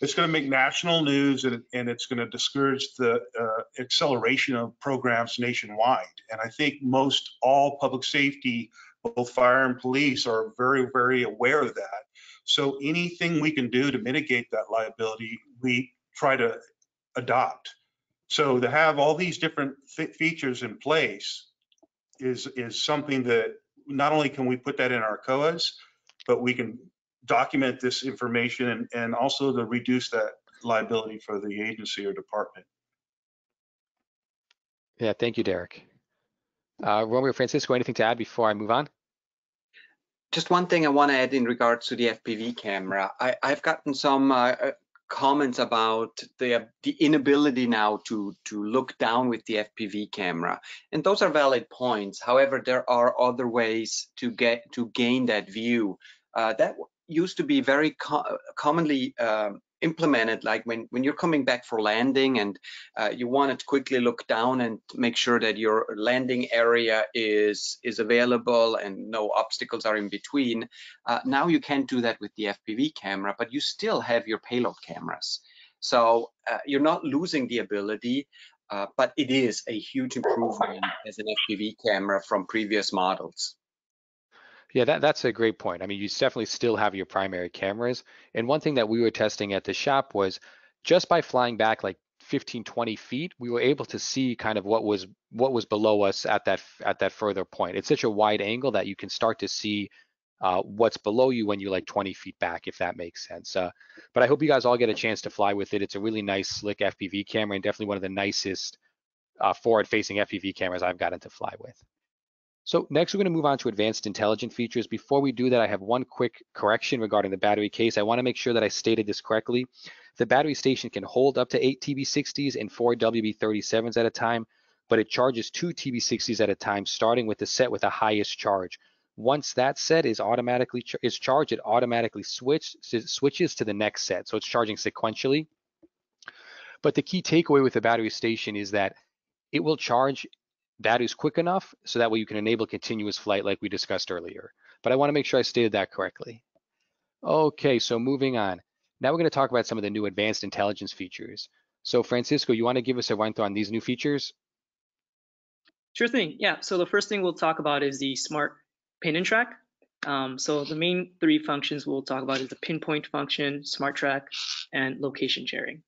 it's going to make national news and, and it's going to discourage the uh, acceleration of programs nationwide. And I think most all public safety, both fire and police, are very, very aware of that. So anything we can do to mitigate that liability, we try to adopt. So to have all these different features in place is is something that not only can we put that in our COAs, but we can document this information and, and also to reduce that liability for the agency or department. Yeah, thank you, Derrick. Uh, Romeo Francisco, anything to add before I move on? Just one thing I want to add in regards to the FPV camera. I, have gotten some uh, comments about the the inability now to to look down with the FPV camera, and those are valid points. However, there are other ways to get to gain that view. Uh, that used to be very co commonly um, implemented like when when you're coming back for landing and uh, you want to quickly look down and make sure that your landing area is is available and no obstacles are in between uh, now you can't do that with the fpv camera but you still have your payload cameras. So uh, you're not losing the ability uh, but it is a huge improvement as an fpv camera from previous models yeah, that, that's a great point. I mean, you definitely still have your primary cameras. And one thing that we were testing at the shop was just by flying back like 15, 20 feet, we were able to see kind of what was what was below us at that at that further point. It's such a wide angle that you can start to see uh, what's below you when you're like 20 feet back, if that makes sense. Uh, but I hope you guys all get a chance to fly with it. It's a really nice, slick FPV camera and definitely one of the nicest uh, forward-facing FPV cameras I've gotten to fly with. So next we're going to move on to advanced intelligent features. Before we do that, I have one quick correction regarding the battery case. I want to make sure that I stated this correctly. The battery station can hold up to eight TB60s and four WB37s at a time, but it charges two TB60s at a time, starting with the set with the highest charge. Once that set is automatically is charged, it automatically switch, switches to the next set. So it's charging sequentially. But the key takeaway with the battery station is that it will charge batteries quick enough so that way you can enable continuous flight like we discussed earlier. But I wanna make sure I stated that correctly. Okay, so moving on. Now we're gonna talk about some of the new advanced intelligence features. So Francisco, you wanna give us a run through on these new features? Sure thing, yeah. So the first thing we'll talk about is the smart pin and track. Um, so the main three functions we'll talk about is the pinpoint function, smart track, and location sharing.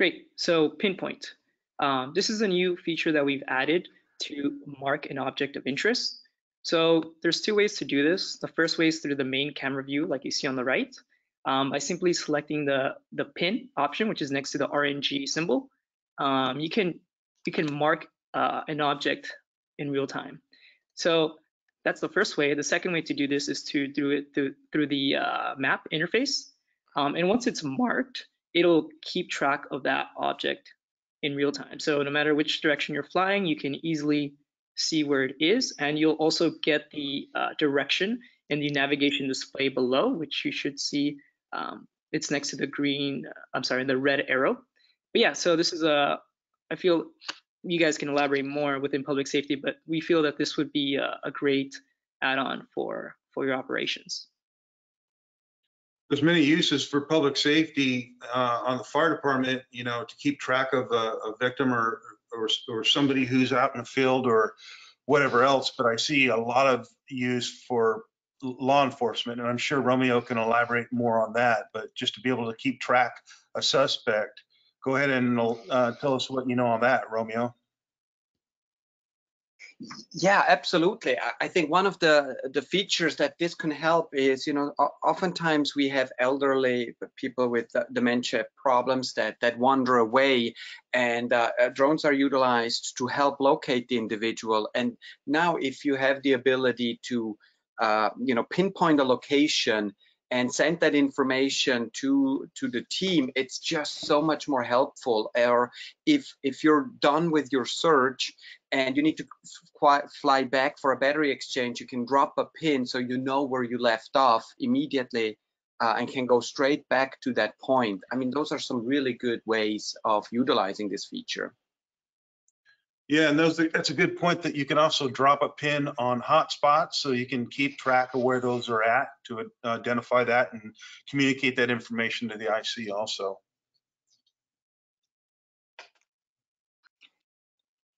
Great, so pinpoint. Um, this is a new feature that we've added to mark an object of interest. So there's two ways to do this. The first way is through the main camera view, like you see on the right, um, by simply selecting the, the pin option, which is next to the RNG symbol. Um, you can you can mark uh, an object in real time. So that's the first way. The second way to do this is to do it through, through the uh, map interface. Um, and once it's marked, it'll keep track of that object in real time. So no matter which direction you're flying, you can easily see where it is, and you'll also get the uh, direction in the navigation display below, which you should see. Um, it's next to the green, uh, I'm sorry, the red arrow. But yeah, so this is a, I feel you guys can elaborate more within public safety, but we feel that this would be a, a great add-on for, for your operations. There's many uses for public safety uh, on the fire department, you know, to keep track of a, a victim or, or, or somebody who's out in the field or whatever else. But I see a lot of use for law enforcement, and I'm sure Romeo can elaborate more on that. But just to be able to keep track a suspect, go ahead and uh, tell us what you know on that, Romeo. Yeah, absolutely. I think one of the the features that this can help is, you know, oftentimes we have elderly people with dementia problems that that wander away, and uh, uh, drones are utilized to help locate the individual. And now, if you have the ability to, uh, you know, pinpoint a location and send that information to to the team it's just so much more helpful or if if you're done with your search and you need to fly back for a battery exchange you can drop a pin so you know where you left off immediately uh, and can go straight back to that point i mean those are some really good ways of utilizing this feature yeah, and those that's a good point that you can also drop a pin on hotspots so you can keep track of where those are at to identify that and communicate that information to the IC also.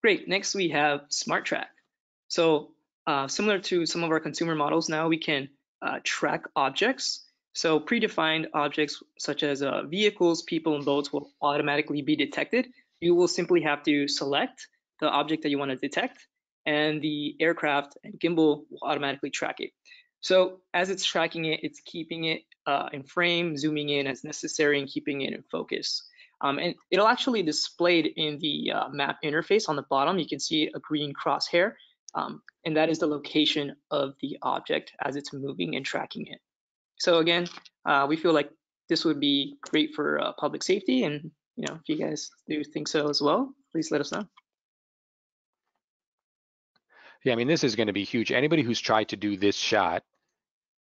Great, next we have Smart Track. So uh, similar to some of our consumer models now, we can uh, track objects. So predefined objects such as uh, vehicles, people, and boats will automatically be detected. You will simply have to select the object that you want to detect, and the aircraft and gimbal will automatically track it. So as it's tracking it, it's keeping it uh, in frame, zooming in as necessary, and keeping it in focus. Um, and it'll actually displayed in the uh, map interface on the bottom. You can see a green crosshair, um, and that is the location of the object as it's moving and tracking it. So again, uh, we feel like this would be great for uh, public safety, and you know, if you guys do think so as well, please let us know. Yeah, I mean, this is going to be huge. Anybody who's tried to do this shot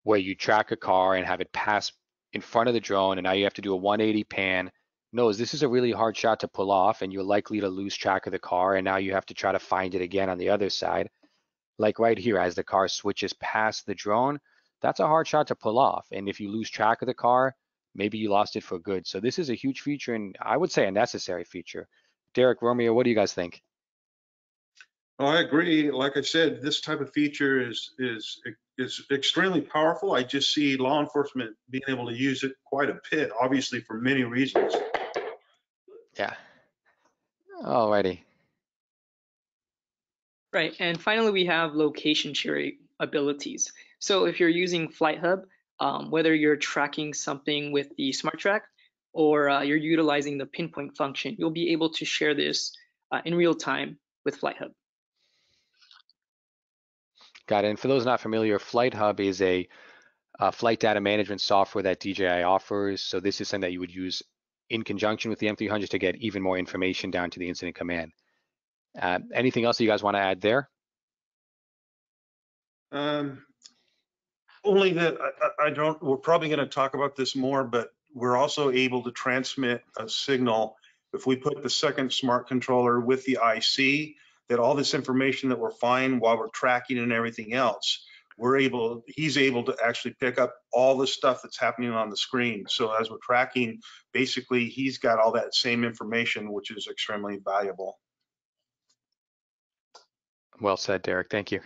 where you track a car and have it pass in front of the drone and now you have to do a 180 pan knows this is a really hard shot to pull off and you're likely to lose track of the car and now you have to try to find it again on the other side. Like right here, as the car switches past the drone, that's a hard shot to pull off. And if you lose track of the car, maybe you lost it for good. So this is a huge feature and I would say a necessary feature. Derrick, Romeo, what do you guys think? Oh, I agree. Like I said, this type of feature is is is extremely powerful. I just see law enforcement being able to use it quite a bit, obviously for many reasons. Yeah. Alrighty. Right, and finally we have location sharing abilities. So if you're using FlightHub, um, whether you're tracking something with the Smart Track or uh, you're utilizing the pinpoint function, you'll be able to share this uh, in real time with FlightHub. Got it. And for those not familiar, FlightHub is a uh, flight data management software that DJI offers. So this is something that you would use in conjunction with the M300 to get even more information down to the incident command. Uh, anything else you guys want to add there? Um, only that I, I don't, we're probably going to talk about this more, but we're also able to transmit a signal. If we put the second smart controller with the IC, that all this information that we're finding while we're tracking and everything else, we're able, he's able to actually pick up all the stuff that's happening on the screen. So as we're tracking, basically he's got all that same information, which is extremely valuable. Well said, Derrick. Thank you.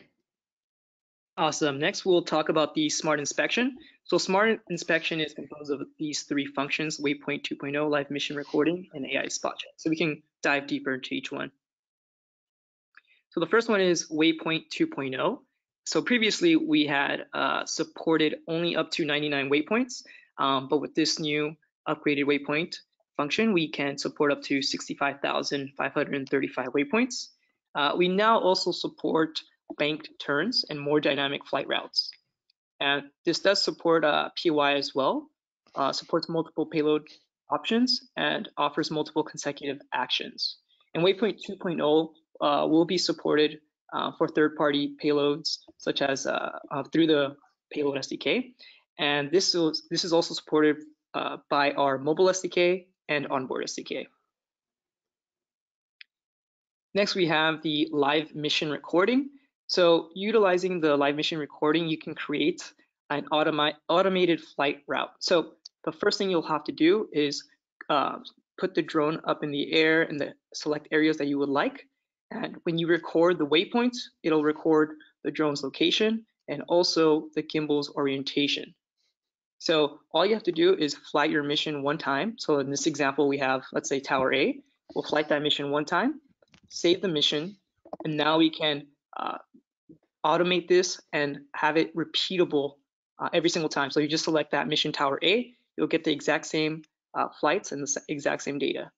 Awesome. Next, we'll talk about the smart inspection. So smart inspection is composed of these three functions, waypoint 2.0, live mission recording, and AI spot check. So we can dive deeper into each one. So the first one is waypoint 2.0. So previously we had uh, supported only up to 99 waypoints, um, but with this new upgraded waypoint function, we can support up to 65,535 waypoints. Uh, we now also support banked turns and more dynamic flight routes. And this does support uh, POI as well, uh, supports multiple payload options, and offers multiple consecutive actions. And Waypoint 2.0 uh, will be supported uh, for third-party payloads, such as uh, uh, through the payload SDK. And this is, this is also supported by our mobile SDK and onboard SDK. Next, we have the live mission recording. So utilizing the live mission recording, you can create an automi automated flight route. So the first thing you'll have to do is uh, put the drone up in the air and the select areas that you would like. And when you record the waypoints, it'll record the drone's location and also the gimbal's orientation. So all you have to do is flight your mission one time. So in this example, we have, let's say Tower A. We'll flight that mission one time, save the mission, and now we can uh, automate this and have it repeatable uh, every single time. So you just select that mission tower A, you'll get the exact same uh, flights and the exact same data.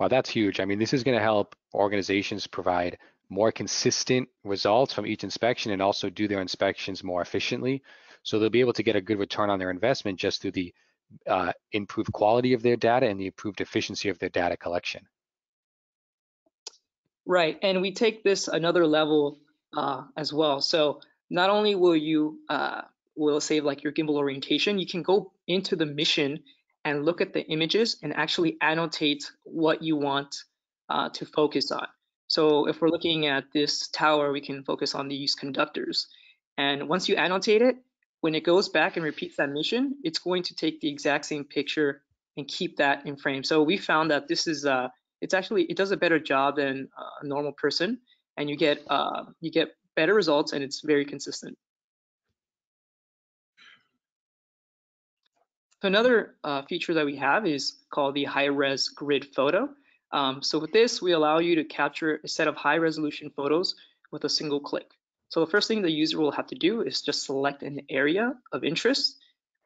Wow, that's huge. I mean, this is going to help organizations provide more consistent results from each inspection and also do their inspections more efficiently. So they'll be able to get a good return on their investment just through the uh, improved quality of their data and the improved efficiency of their data collection. Right, and we take this another level uh, as well. So not only will you uh, will save like your gimbal orientation, you can go into the mission and look at the images and actually annotate what you want uh, to focus on. So if we're looking at this tower, we can focus on these conductors. And once you annotate it, when it goes back and repeats that mission, it's going to take the exact same picture and keep that in frame. So we found that this is uh, it's actually it does a better job than a normal person, and you get uh, you get better results, and it's very consistent. Another uh, feature that we have is called the high-res grid photo. Um, so with this, we allow you to capture a set of high-resolution photos with a single click. So the first thing the user will have to do is just select an area of interest.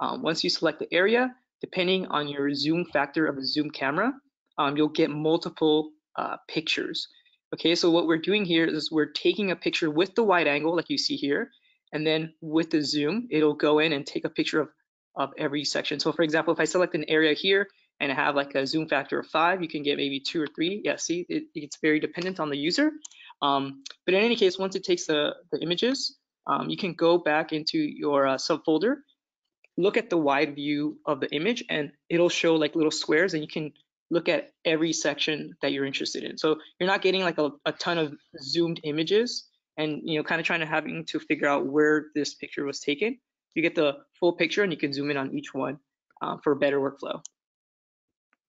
Um, once you select the area, depending on your zoom factor of a zoom camera, um, you'll get multiple uh, pictures. Okay, so what we're doing here is we're taking a picture with the wide angle like you see here, and then with the zoom, it'll go in and take a picture of, of every section. So for example, if I select an area here and I have like a zoom factor of five, you can get maybe two or three. Yeah, see, it, it's very dependent on the user. Um, but in any case, once it takes the, the images, um, you can go back into your uh, subfolder, look at the wide view of the image, and it'll show like little squares, and you can look at every section that you're interested in. So you're not getting like a, a ton of zoomed images and you know kind of trying to having to figure out where this picture was taken. You get the full picture and you can zoom in on each one uh, for a better workflow.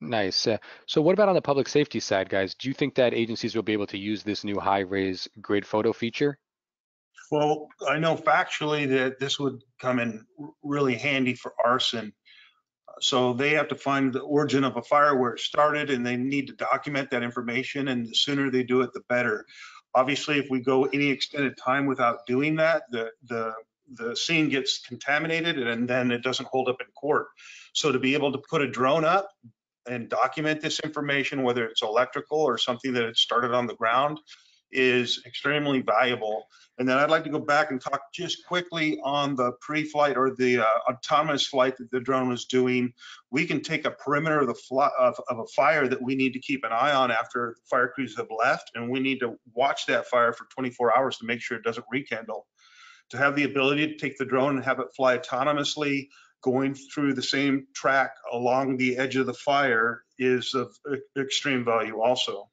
Nice. Uh, so what about on the public safety side, guys? Do you think that agencies will be able to use this new high-res grid photo feature? Well, I know factually that this would come in really handy for arson so they have to find the origin of a fire where it started and they need to document that information and the sooner they do it, the better. Obviously, if we go any extended time without doing that, the, the, the scene gets contaminated and then it doesn't hold up in court. So to be able to put a drone up and document this information, whether it's electrical or something that had started on the ground, is extremely valuable. And then I'd like to go back and talk just quickly on the pre-flight or the uh, autonomous flight that the drone was doing. We can take a perimeter of the of, of a fire that we need to keep an eye on after fire crews have left, and we need to watch that fire for 24 hours to make sure it doesn't rekindle. To have the ability to take the drone and have it fly autonomously, going through the same track along the edge of the fire is of extreme value also.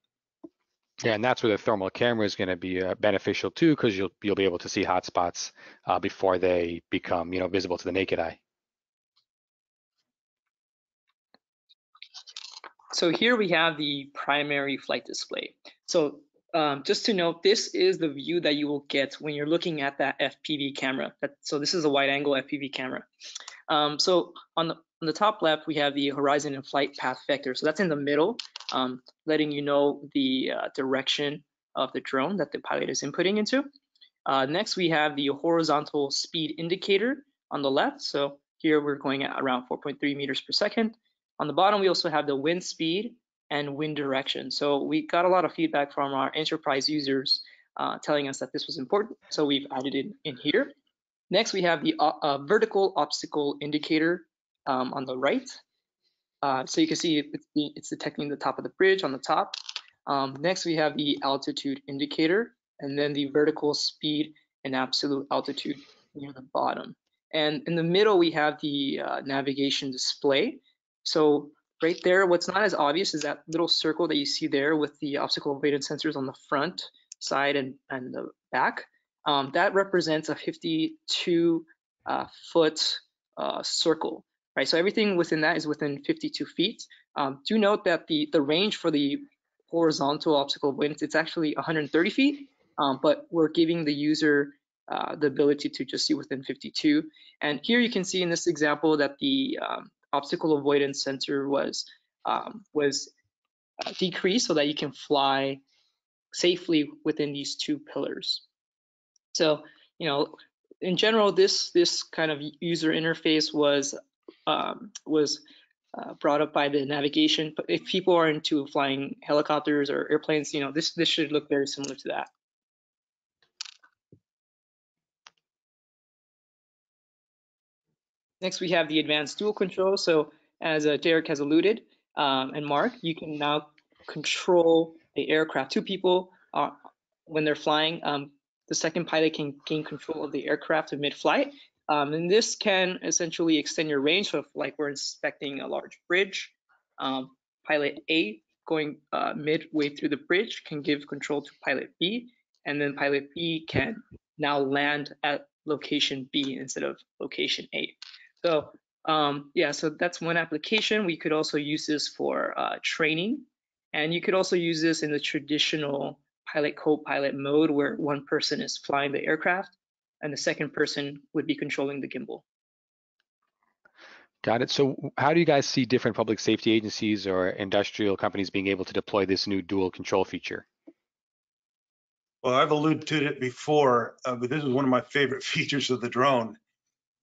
Yeah, and that's where the thermal camera is going to be uh, beneficial too, because you'll you'll be able to see hotspots uh, before they become you know visible to the naked eye. So here we have the primary flight display. So um, just to note, this is the view that you will get when you're looking at that FPV camera. That, so this is a wide angle FPV camera. Um, so on the, on the top left, we have the horizon and flight path vector. So that's in the middle, um, letting you know the uh, direction of the drone that the pilot is inputting into. Uh, next, we have the horizontal speed indicator on the left. So here we're going at around 4.3 meters per second. On the bottom, we also have the wind speed and wind direction. So we got a lot of feedback from our enterprise users uh, telling us that this was important. So we've added it in here. Next, we have the uh, uh, vertical obstacle indicator um, on the right. Uh, so you can see it's, it's, detecting the top of the bridge on the top. Um, next, we have the altitude indicator and then the vertical speed and absolute altitude near the bottom. And in the middle, we have the uh, navigation display. So right there, what's not as obvious is that little circle that you see there with the obstacle avoidance sensors on the front side and, and the back. Um, that represents a 52 uh, foot uh, circle, right? So everything within that is within 52 feet. Um, do note that the, the range for the horizontal obstacle avoidance, it's actually 130 feet, um, but we're giving the user uh, the ability to just see within 52. And here you can see in this example that the um, obstacle avoidance sensor was um, was uh, decreased so that you can fly safely within these two pillars. So, you know, in general, this this kind of user interface was um, was uh, brought up by the navigation. But if people are into flying helicopters or airplanes, you know, this this should look very similar to that. Next, we have the advanced dual control. So as uh, Derrick has alluded, um, and Marc, you can now control the aircraft. Two people are, when they're flying, um, the second pilot can gain control of the aircraft in mid-flight. Um, and this can essentially extend your range. So if like we're inspecting a large bridge, um, pilot A going uh, midway through the bridge can give control to pilot B, and then pilot B can now land at location B instead of location A. So um, yeah, so that's one application. We could also use this for uh, training, and you could also use this in the traditional pilot co-pilot mode where one person is flying the aircraft and the second person would be controlling the gimbal. Got it. So how do you guys see different public safety agencies or industrial companies being able to deploy this new dual control feature? Well, I've alluded to it before, uh, but this is one of my favorite features of the drone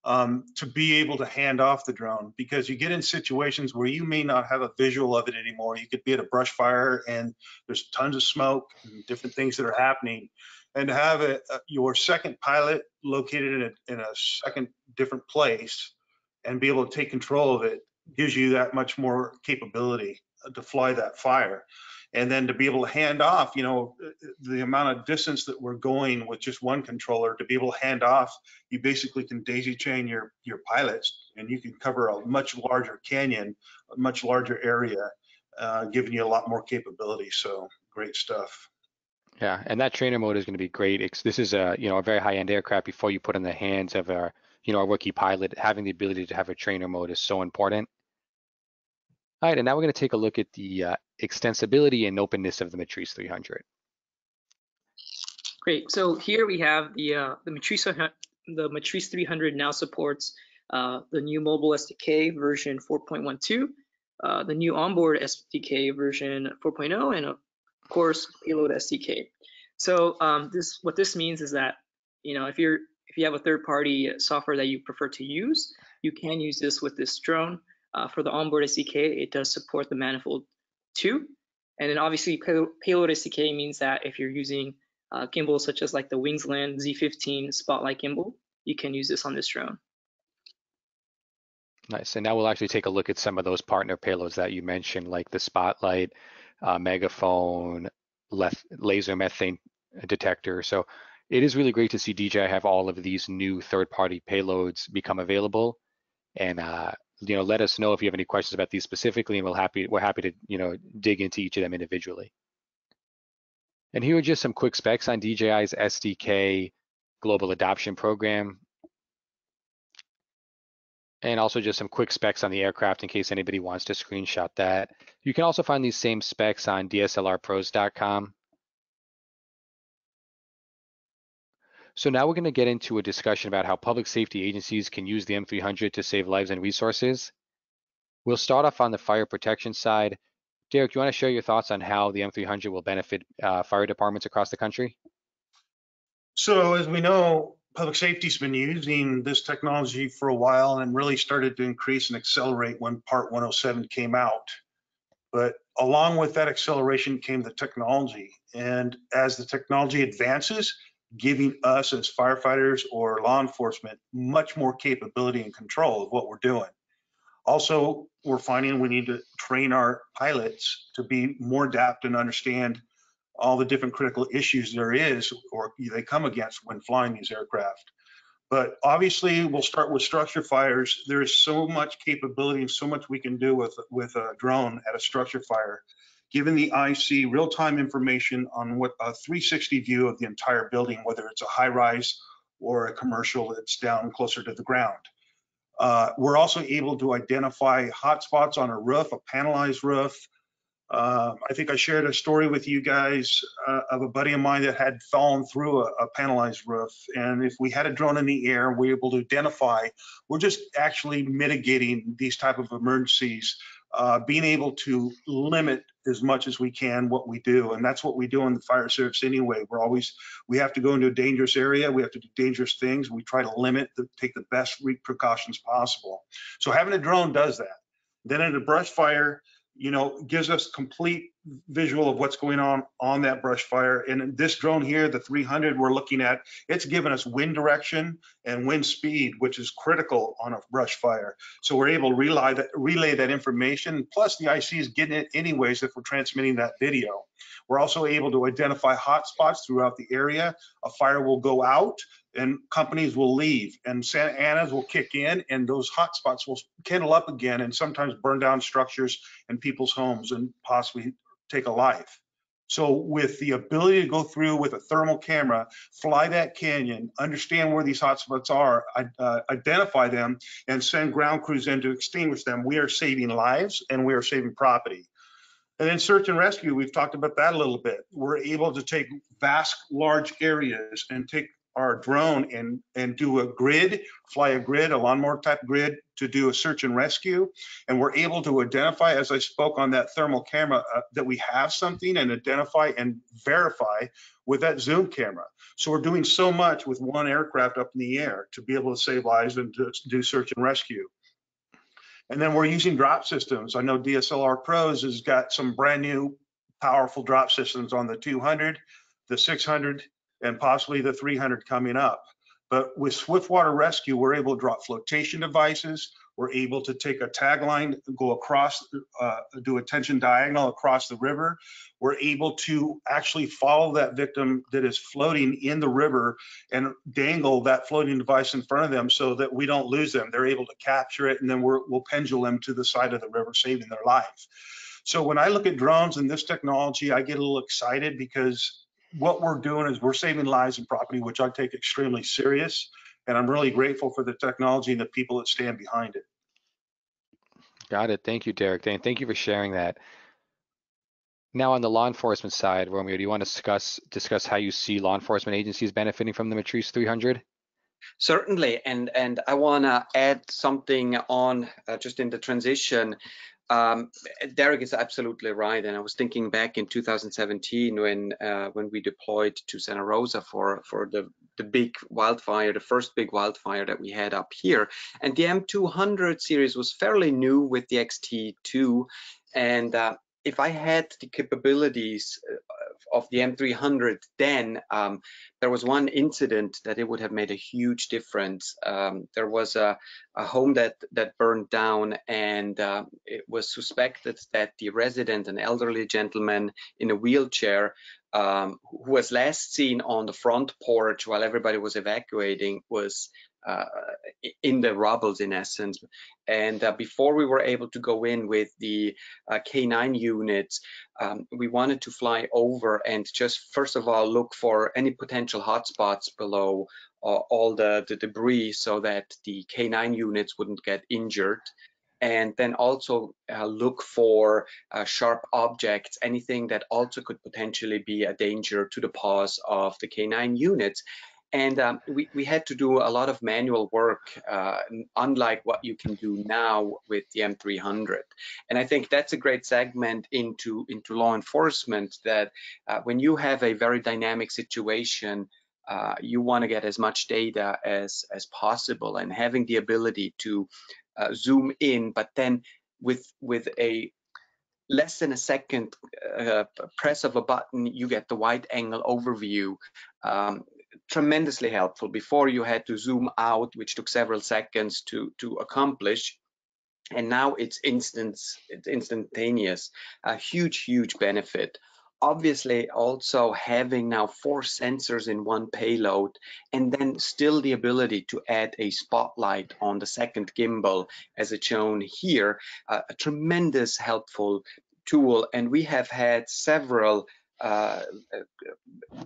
um, to be able to hand off the drone because you get in situations where you may not have a visual of it anymore. You could be at a brush fire and there's tons of smoke and different things that are happening. And to have a, a, your second pilot located in a, in a second different place and be able to take control of it gives you that much more capability to fly that fire and then to be able to hand off you know the amount of distance that we're going with just one controller to be able to hand off you basically can daisy chain your your pilots and you can cover a much larger canyon a much larger area uh, giving you a lot more capability. So great stuff. Yeah and that trainer mode is going to be great. It's, this is a you know a very high-end aircraft before you put in the hands of a you know a rookie pilot. Having the ability to have a trainer mode is so important. All right, and now we're going to take a look at the uh, extensibility and openness of the Matrice 300. Great. So here we have the uh, the Matrice the Matrice 300 now supports uh, the new mobile SDK version 4.12, uh, the new onboard SDK version 4.0, and of course payload SDK. So um, this what this means is that you know if you're if you have a third-party software that you prefer to use, you can use this with this drone. Uh, for the onboard SDK, it does support the Manifold 2. And then obviously payload SDK means that if you're using uh, gimbals such as like the Wingsland Z15 Spotlight gimbal, you can use this on this drone. Nice. And now we'll actually take a look at some of those partner payloads that you mentioned, like the Spotlight, uh, Megaphone, laser methane detector. So it is really great to see DJI have all of these new third-party payloads become available. And uh, you know, let us know if you have any questions about these specifically, and we'll happy we're happy to you know dig into each of them individually. And here are just some quick specs on DJI's SDK Global Adoption Program. And also just some quick specs on the aircraft in case anybody wants to screenshot that. You can also find these same specs on DSLRpros.com. So now we're going to get into a discussion about how public safety agencies can use the M300 to save lives and resources. We'll start off on the fire protection side. Derrick, do you want to share your thoughts on how the M300 will benefit uh, fire departments across the country? So as we know, public safety's been using this technology for a while and really started to increase and accelerate when Part 107 came out. But along with that acceleration came the technology. And as the technology advances, giving us as firefighters or law enforcement much more capability and control of what we're doing. Also, we're finding we need to train our pilots to be more adept and understand all the different critical issues there is or they come against when flying these aircraft. But obviously, we'll start with structure fires. There is so much capability and so much we can do with with a drone at a structure fire giving the IC real-time information on what a 360 view of the entire building, whether it's a high rise or a commercial that's down closer to the ground. Uh, we're also able to identify hotspots on a roof, a panelized roof. Uh, I think I shared a story with you guys uh, of a buddy of mine that had fallen through a, a, panelized roof. And if we had a drone in the air, we're able to identify, we're just actually mitigating these type of emergencies, uh, being able to limit as much as we can what we do. And that's what we do in the fire service anyway. We're always we have to go into a dangerous area. We have to do dangerous things. We try to limit the, take the best precautions possible. So having a drone does that. Then in a brush fire you know, gives us complete visual of what's going on on that brush fire. And this drone here, the 300 we're looking at, it's giving us wind direction and wind speed, which is critical on a brush fire. So we're able to relay that, relay that information. Plus the IC is getting it anyways if we're transmitting that video. We're also able to identify hotspots throughout the area. A fire will go out and companies will leave and Santa Ana's will kick in and those hotspots will kindle up again and sometimes burn down structures and people's homes and possibly take a life. So with the ability to go through with a thermal camera, fly that canyon, understand where these hotspots are, uh, identify them, and send ground crews in to extinguish them, we are saving lives and we are saving property. And then search and rescue, we've talked about that a little bit. We're able to take vast, large areas and take our drone and and do a grid, fly a grid, a lawnmower type grid to do a search and rescue. And we're able to identify, as I spoke on that thermal camera, uh, that we have something and identify and verify with that zoom camera. So we're doing so much with one aircraft up in the air to be able to save lives and to do search and rescue. And then we're using drop systems. I know DSLRPros has got some brand new powerful drop systems on the 200, the 600, and possibly the 300 coming up. But with Swiftwater Rescue, we're able to drop flotation devices. We're able to take a tagline, go across, uh, do a tension diagonal across the river. We're able to actually follow that victim that is floating in the river and dangle that floating device in front of them so that we don't lose them. They're able to capture it and then we will pendulum them to the side of the river, saving their life. So when I look at drones and this technology, I get a little excited because what we're doing is we're saving lives and property, which I take extremely serious. And I'm really grateful for the technology and the people that stand behind it. Got it. Thank you, Derrick. And thank you for sharing that. Now, on the law enforcement side, Romeo, do you want to discuss discuss how you see law enforcement agencies benefiting from the Matrice 300? Certainly, and and I want to add something on uh, just in the transition. Um, Derrick is absolutely right, and I was thinking back in 2017 when uh, when we deployed to Santa Rosa for for the the big wildfire, the first big wildfire that we had up here, and the M200 series was fairly new with the XT2, and uh, if I had the capabilities of the M300 then, um, there was one incident that it would have made a huge difference. Um, there was a, a, home that, that burned down and uh, it was suspected that the resident, an elderly gentleman in a wheelchair, um, who was last seen on the front porch while everybody was evacuating, was uh, in the rubbles in essence. And uh, before we were able to go in with the uh, K9 units, um, we wanted to fly over and just first of all look for any potential hotspots below uh, all the, the debris so that the K9 units wouldn't get injured and then also uh, look for uh, sharp objects, anything that also could potentially be a danger to the paws of the K9 units. And um, we, we had to do a lot of manual work, uh, unlike what you can do now with the M300. And I think that's a great segment into, into law enforcement that uh, when you have a very dynamic situation, uh, you want to get as much data as, as possible and having the ability to uh, zoom in, but then with, with a less than a second uh, press of a button, you get the wide angle overview. Um, tremendously helpful. Before you had to zoom out, which took several seconds to, to accomplish. And now it's instant, it's instantaneous, a huge, huge benefit. Obviously, also having now four sensors in one payload, and then still the ability to add a spotlight on the second gimbal, as it's shown here, uh, a tremendous helpful tool. And we have had several uh,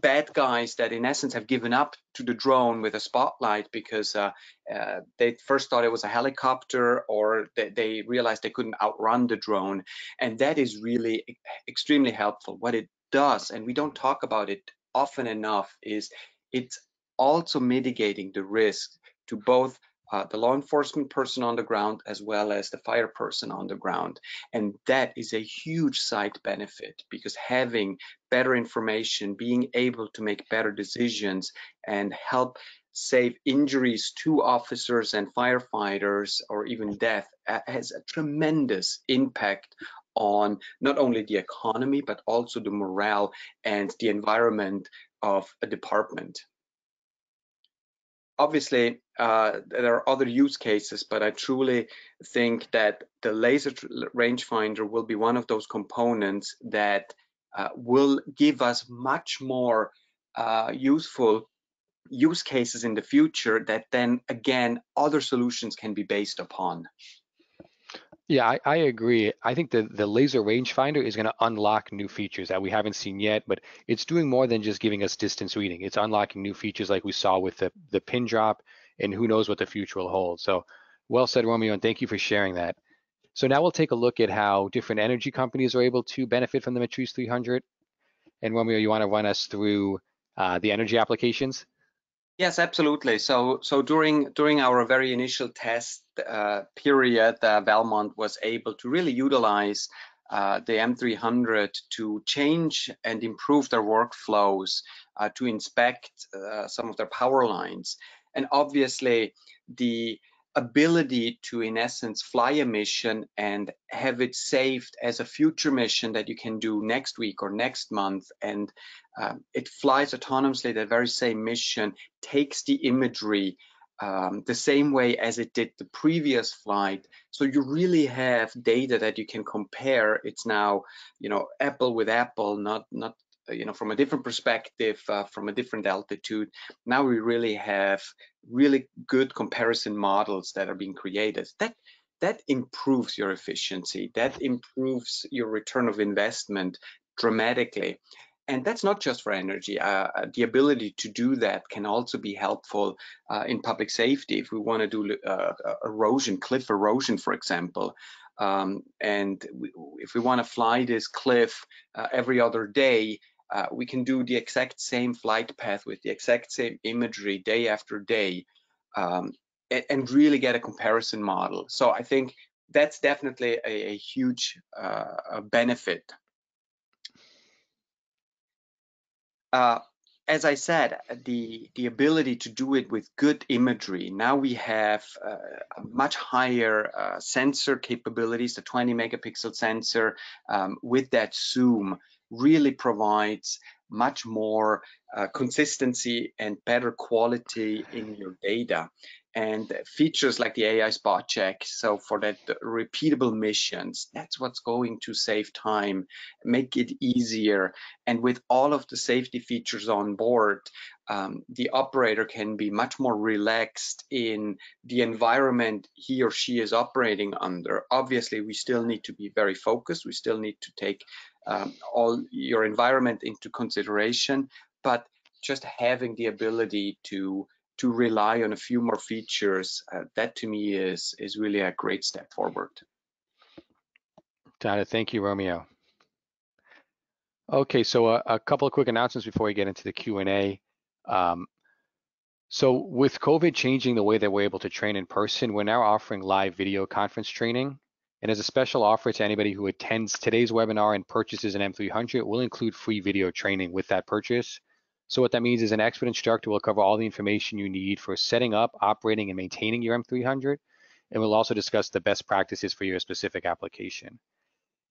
bad guys that in essence have given up to the drone with a spotlight because uh, uh, they first thought it was a helicopter or they, they, realized they couldn't outrun the drone. And that is really extremely helpful. What it does and we don't talk about it often enough is it's also mitigating the risk to both uh, the law enforcement person on the ground as well as the fire person on the ground. And that is a huge side benefit because having better information, being able to make better decisions and help save injuries to officers and firefighters or even death uh, has a tremendous impact on not only the economy but also the morale and the environment of a department obviously uh, there are other use cases, but I truly think that the laser rangefinder will be one of those components that uh, will give us much more uh, useful use cases in the future that then again other solutions can be based upon. Yeah, I, I agree. I think the, the laser rangefinder is going to unlock new features that we haven't seen yet, but it's doing more than just giving us distance reading. It's unlocking new features like we saw with the, the pin drop, and who knows what the future will hold. So well said, Romeo, and thank you for sharing that. So now we'll take a look at how different energy companies are able to benefit from the Matrice 300. And Romeo, you want to run us through uh, the energy applications? Yes, absolutely. So, so during during our very initial test uh, period, uh, Valmont was able to really utilize uh, the M300 to change and improve their workflows, uh, to inspect uh, some of their power lines, and obviously the ability to, in essence, fly a mission and have it saved as a future mission that you can do next week or next month. And um, it flies autonomously the very same mission, takes the imagery um, the same way as it did the previous flight. So you really have data that you can compare. It's now, you know, apple with apple, not not you know from a different perspective, uh, from a different altitude. Now we really have really good comparison models that are being created. That that improves your efficiency. That improves your return of investment dramatically. And that's not just for energy. Uh, uh the ability to do that can also be helpful uh, in public safety. If we want to do uh, uh, erosion, cliff erosion, for example, um, and we, if we want to fly this cliff uh, every other day, uh, we can do the exact same flight path with the exact same imagery day after day um, and, and, really get a comparison model. So I think that's definitely a, a huge uh, benefit. Uh, as I said, the the ability to do it with good imagery. Now we have uh, much higher uh, sensor capabilities, the 20 megapixel sensor um, with that zoom really provides much more uh, consistency and better quality in your data and features like the AI spot check. So for that repeatable missions, that's what's going to save time, make it easier. And with all of the safety features on board, um, the operator can be much more relaxed in the environment he or she is operating under. Obviously, we still need to be very focused. We still need to take um, all your environment into consideration, but just having the ability to to rely on a few more features, uh, that to me is is really a great step forward. Donna. Thank you, Romeo. Okay, so a, a couple of quick announcements before we get into the Q&A. Um, so with COVID changing the way that we're able to train in person, we're now offering live video conference training. And as a special offer to anybody who attends today's webinar and purchases an M300, we'll include free video training with that purchase. So what that means is an expert instructor will cover all the information you need for setting up, operating, and maintaining your M300. And we'll also discuss the best practices for your specific application.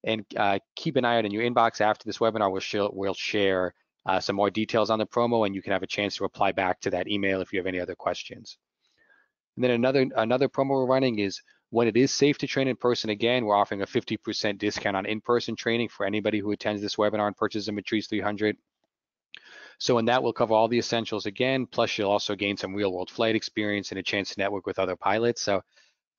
And uh, keep an eye out in your inbox after this webinar. We'll, sh we'll share uh, some more details on the promo and you can have a chance to reply back to that email if you have any other questions. And then another, another promo we're running is when it is safe to train in person again, we're offering a 50% discount on in-person training for anybody who attends this webinar and purchases a Matrice 300. So in that, we'll cover all the essentials again, plus you'll also gain some real world flight experience and a chance to network with other pilots. So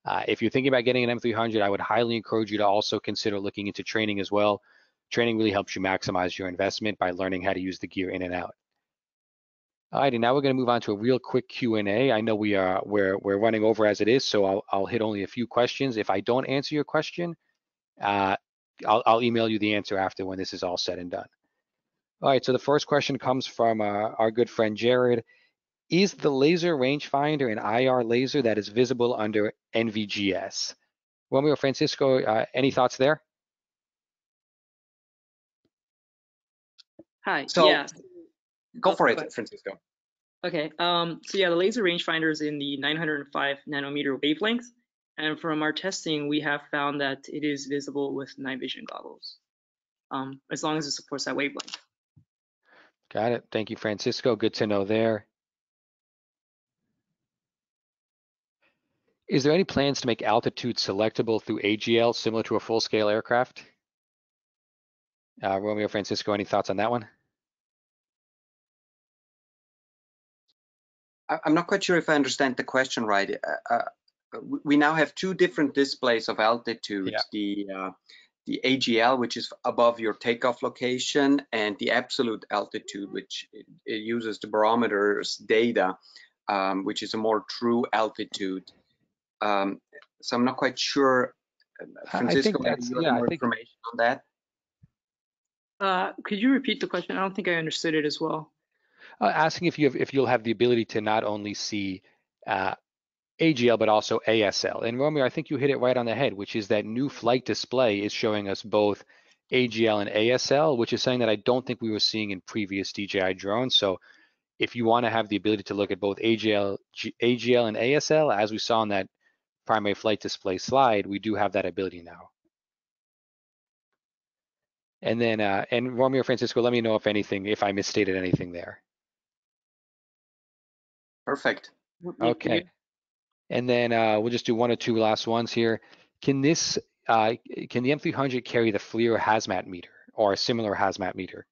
uh, if you're thinking about getting an M300, I would highly encourage you to also consider looking into training as well. Training really helps you maximize your investment by learning how to use the gear in and out. All right, righty, now we're going to move on to a real quick Q&A. I know we are we're we're running over as it is, so I'll I'll hit only a few questions. If I don't answer your question, uh, I'll I'll email you the answer after when this is all said and done. All right, so the first question comes from uh, our good friend Jared. Is the laser rangefinder an IR laser that is visible under NVGS? Romeo Francisco, uh, any thoughts there? Hi. So yeah. Go Oh, for it, ahead. Francisco. Okay. Um, so yeah, the laser rangefinder is in the 905 nanometer wavelength, and from our testing, we have found that it is visible with night vision goggles, um, as long as it supports that wavelength. Got it. Thank you, Francisco. Good to know there. Is there any plans to make altitude selectable through AGL similar to a full-scale aircraft? Uh, Romeo Francisco, any thoughts on that one? I'm not quite sure if I understand the question right. Uh, uh, we- we now have two different displays of altitude. Yeah. The uh, the AGL, which is above your takeoff location, and the absolute altitude, which it, it uses the barometer's data, um, which is a more true altitude. Um, so I'm not quite sure. uh, I- I think Francisco, maybe you have yeah, I more think- information on that. Uh, could you repeat the question? I don't think I understood it as well. Uh, asking if you have, if you'll have the ability to not only see uh, AGL but also ASL. And Romeo, I think you hit it right on the head, which is that new flight display is showing us both AGL and ASL, which is something that I don't think we were seeing in previous DJI drones. So if you want to have the ability to look at both AGL, G- AGL and ASL, as we saw in that primary flight display slide, we do have that ability now. And then, uh, and Romeo Francisco, let me know if anything, if I misstated anything there. Perfect. What- what can you- Okay. And then uh, we'll just do one or two last ones here. Can this, uh, can the M300 carry the FLIR hazmat meter or a similar hazmat meter?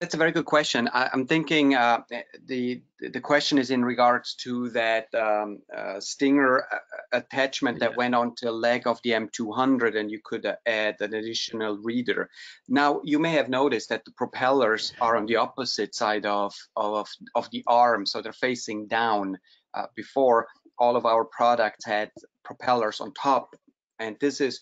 That's a very good question. I, I'm thinking uh, the the question is in regards to that um, uh, Stinger uh, attachment that Yeah. went onto the leg of the M200, and you could uh, add an additional reader. Now you may have noticed that the propellers are on the opposite side of of of the arm, so they're facing down. Uh, before all of our products had propellers on top, and this is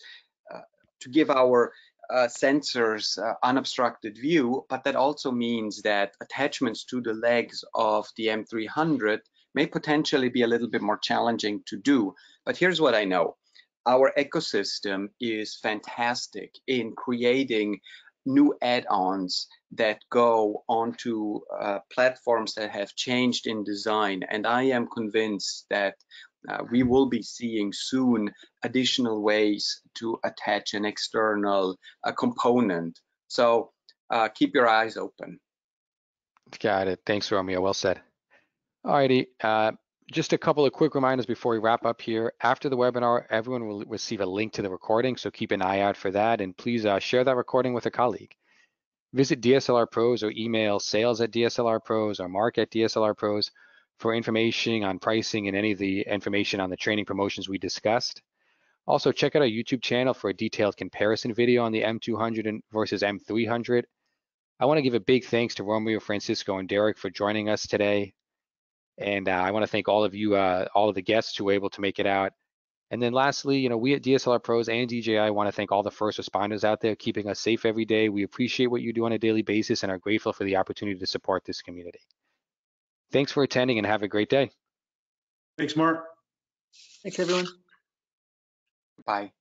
uh, to give our uh, sensors uh, unobstructed view, but that also means that attachments to the legs of the M300 may potentially be a little bit more challenging to do. But here's what I know. Our ecosystem is fantastic in creating new add-ons that go onto uh, platforms that have changed in design. And I am convinced that uh, we will be seeing soon additional ways to attach an external uh, component. So uh, keep your eyes open. Got it. Thanks, Romeo. Well said. Alrighty, uh, just a couple of quick reminders before we wrap up here. After the webinar, everyone will receive a link to the recording, so keep an eye out for that, and please uh, share that recording with a colleague. Visit DSLRPros or email sales at DSLRPros or mark at DSLRPros for information on pricing and any of the information on the training promotions we discussed. Also, check out our YouTube channel for a detailed comparison video on the M200 versus M300. I want to give a big thanks to Romeo, Francisco, and Derrick for joining us today. And uh, I want to thank all of you, uh, all of the guests who were able to make it out. And then lastly, you know, we at DSLRPros and DJI want to thank all the first responders out there keeping us safe every day. We appreciate what you do on a daily basis and are grateful for the opportunity to support this community. Thanks for attending and have a great day. Thanks, Marc. Thanks, everyone. Bye.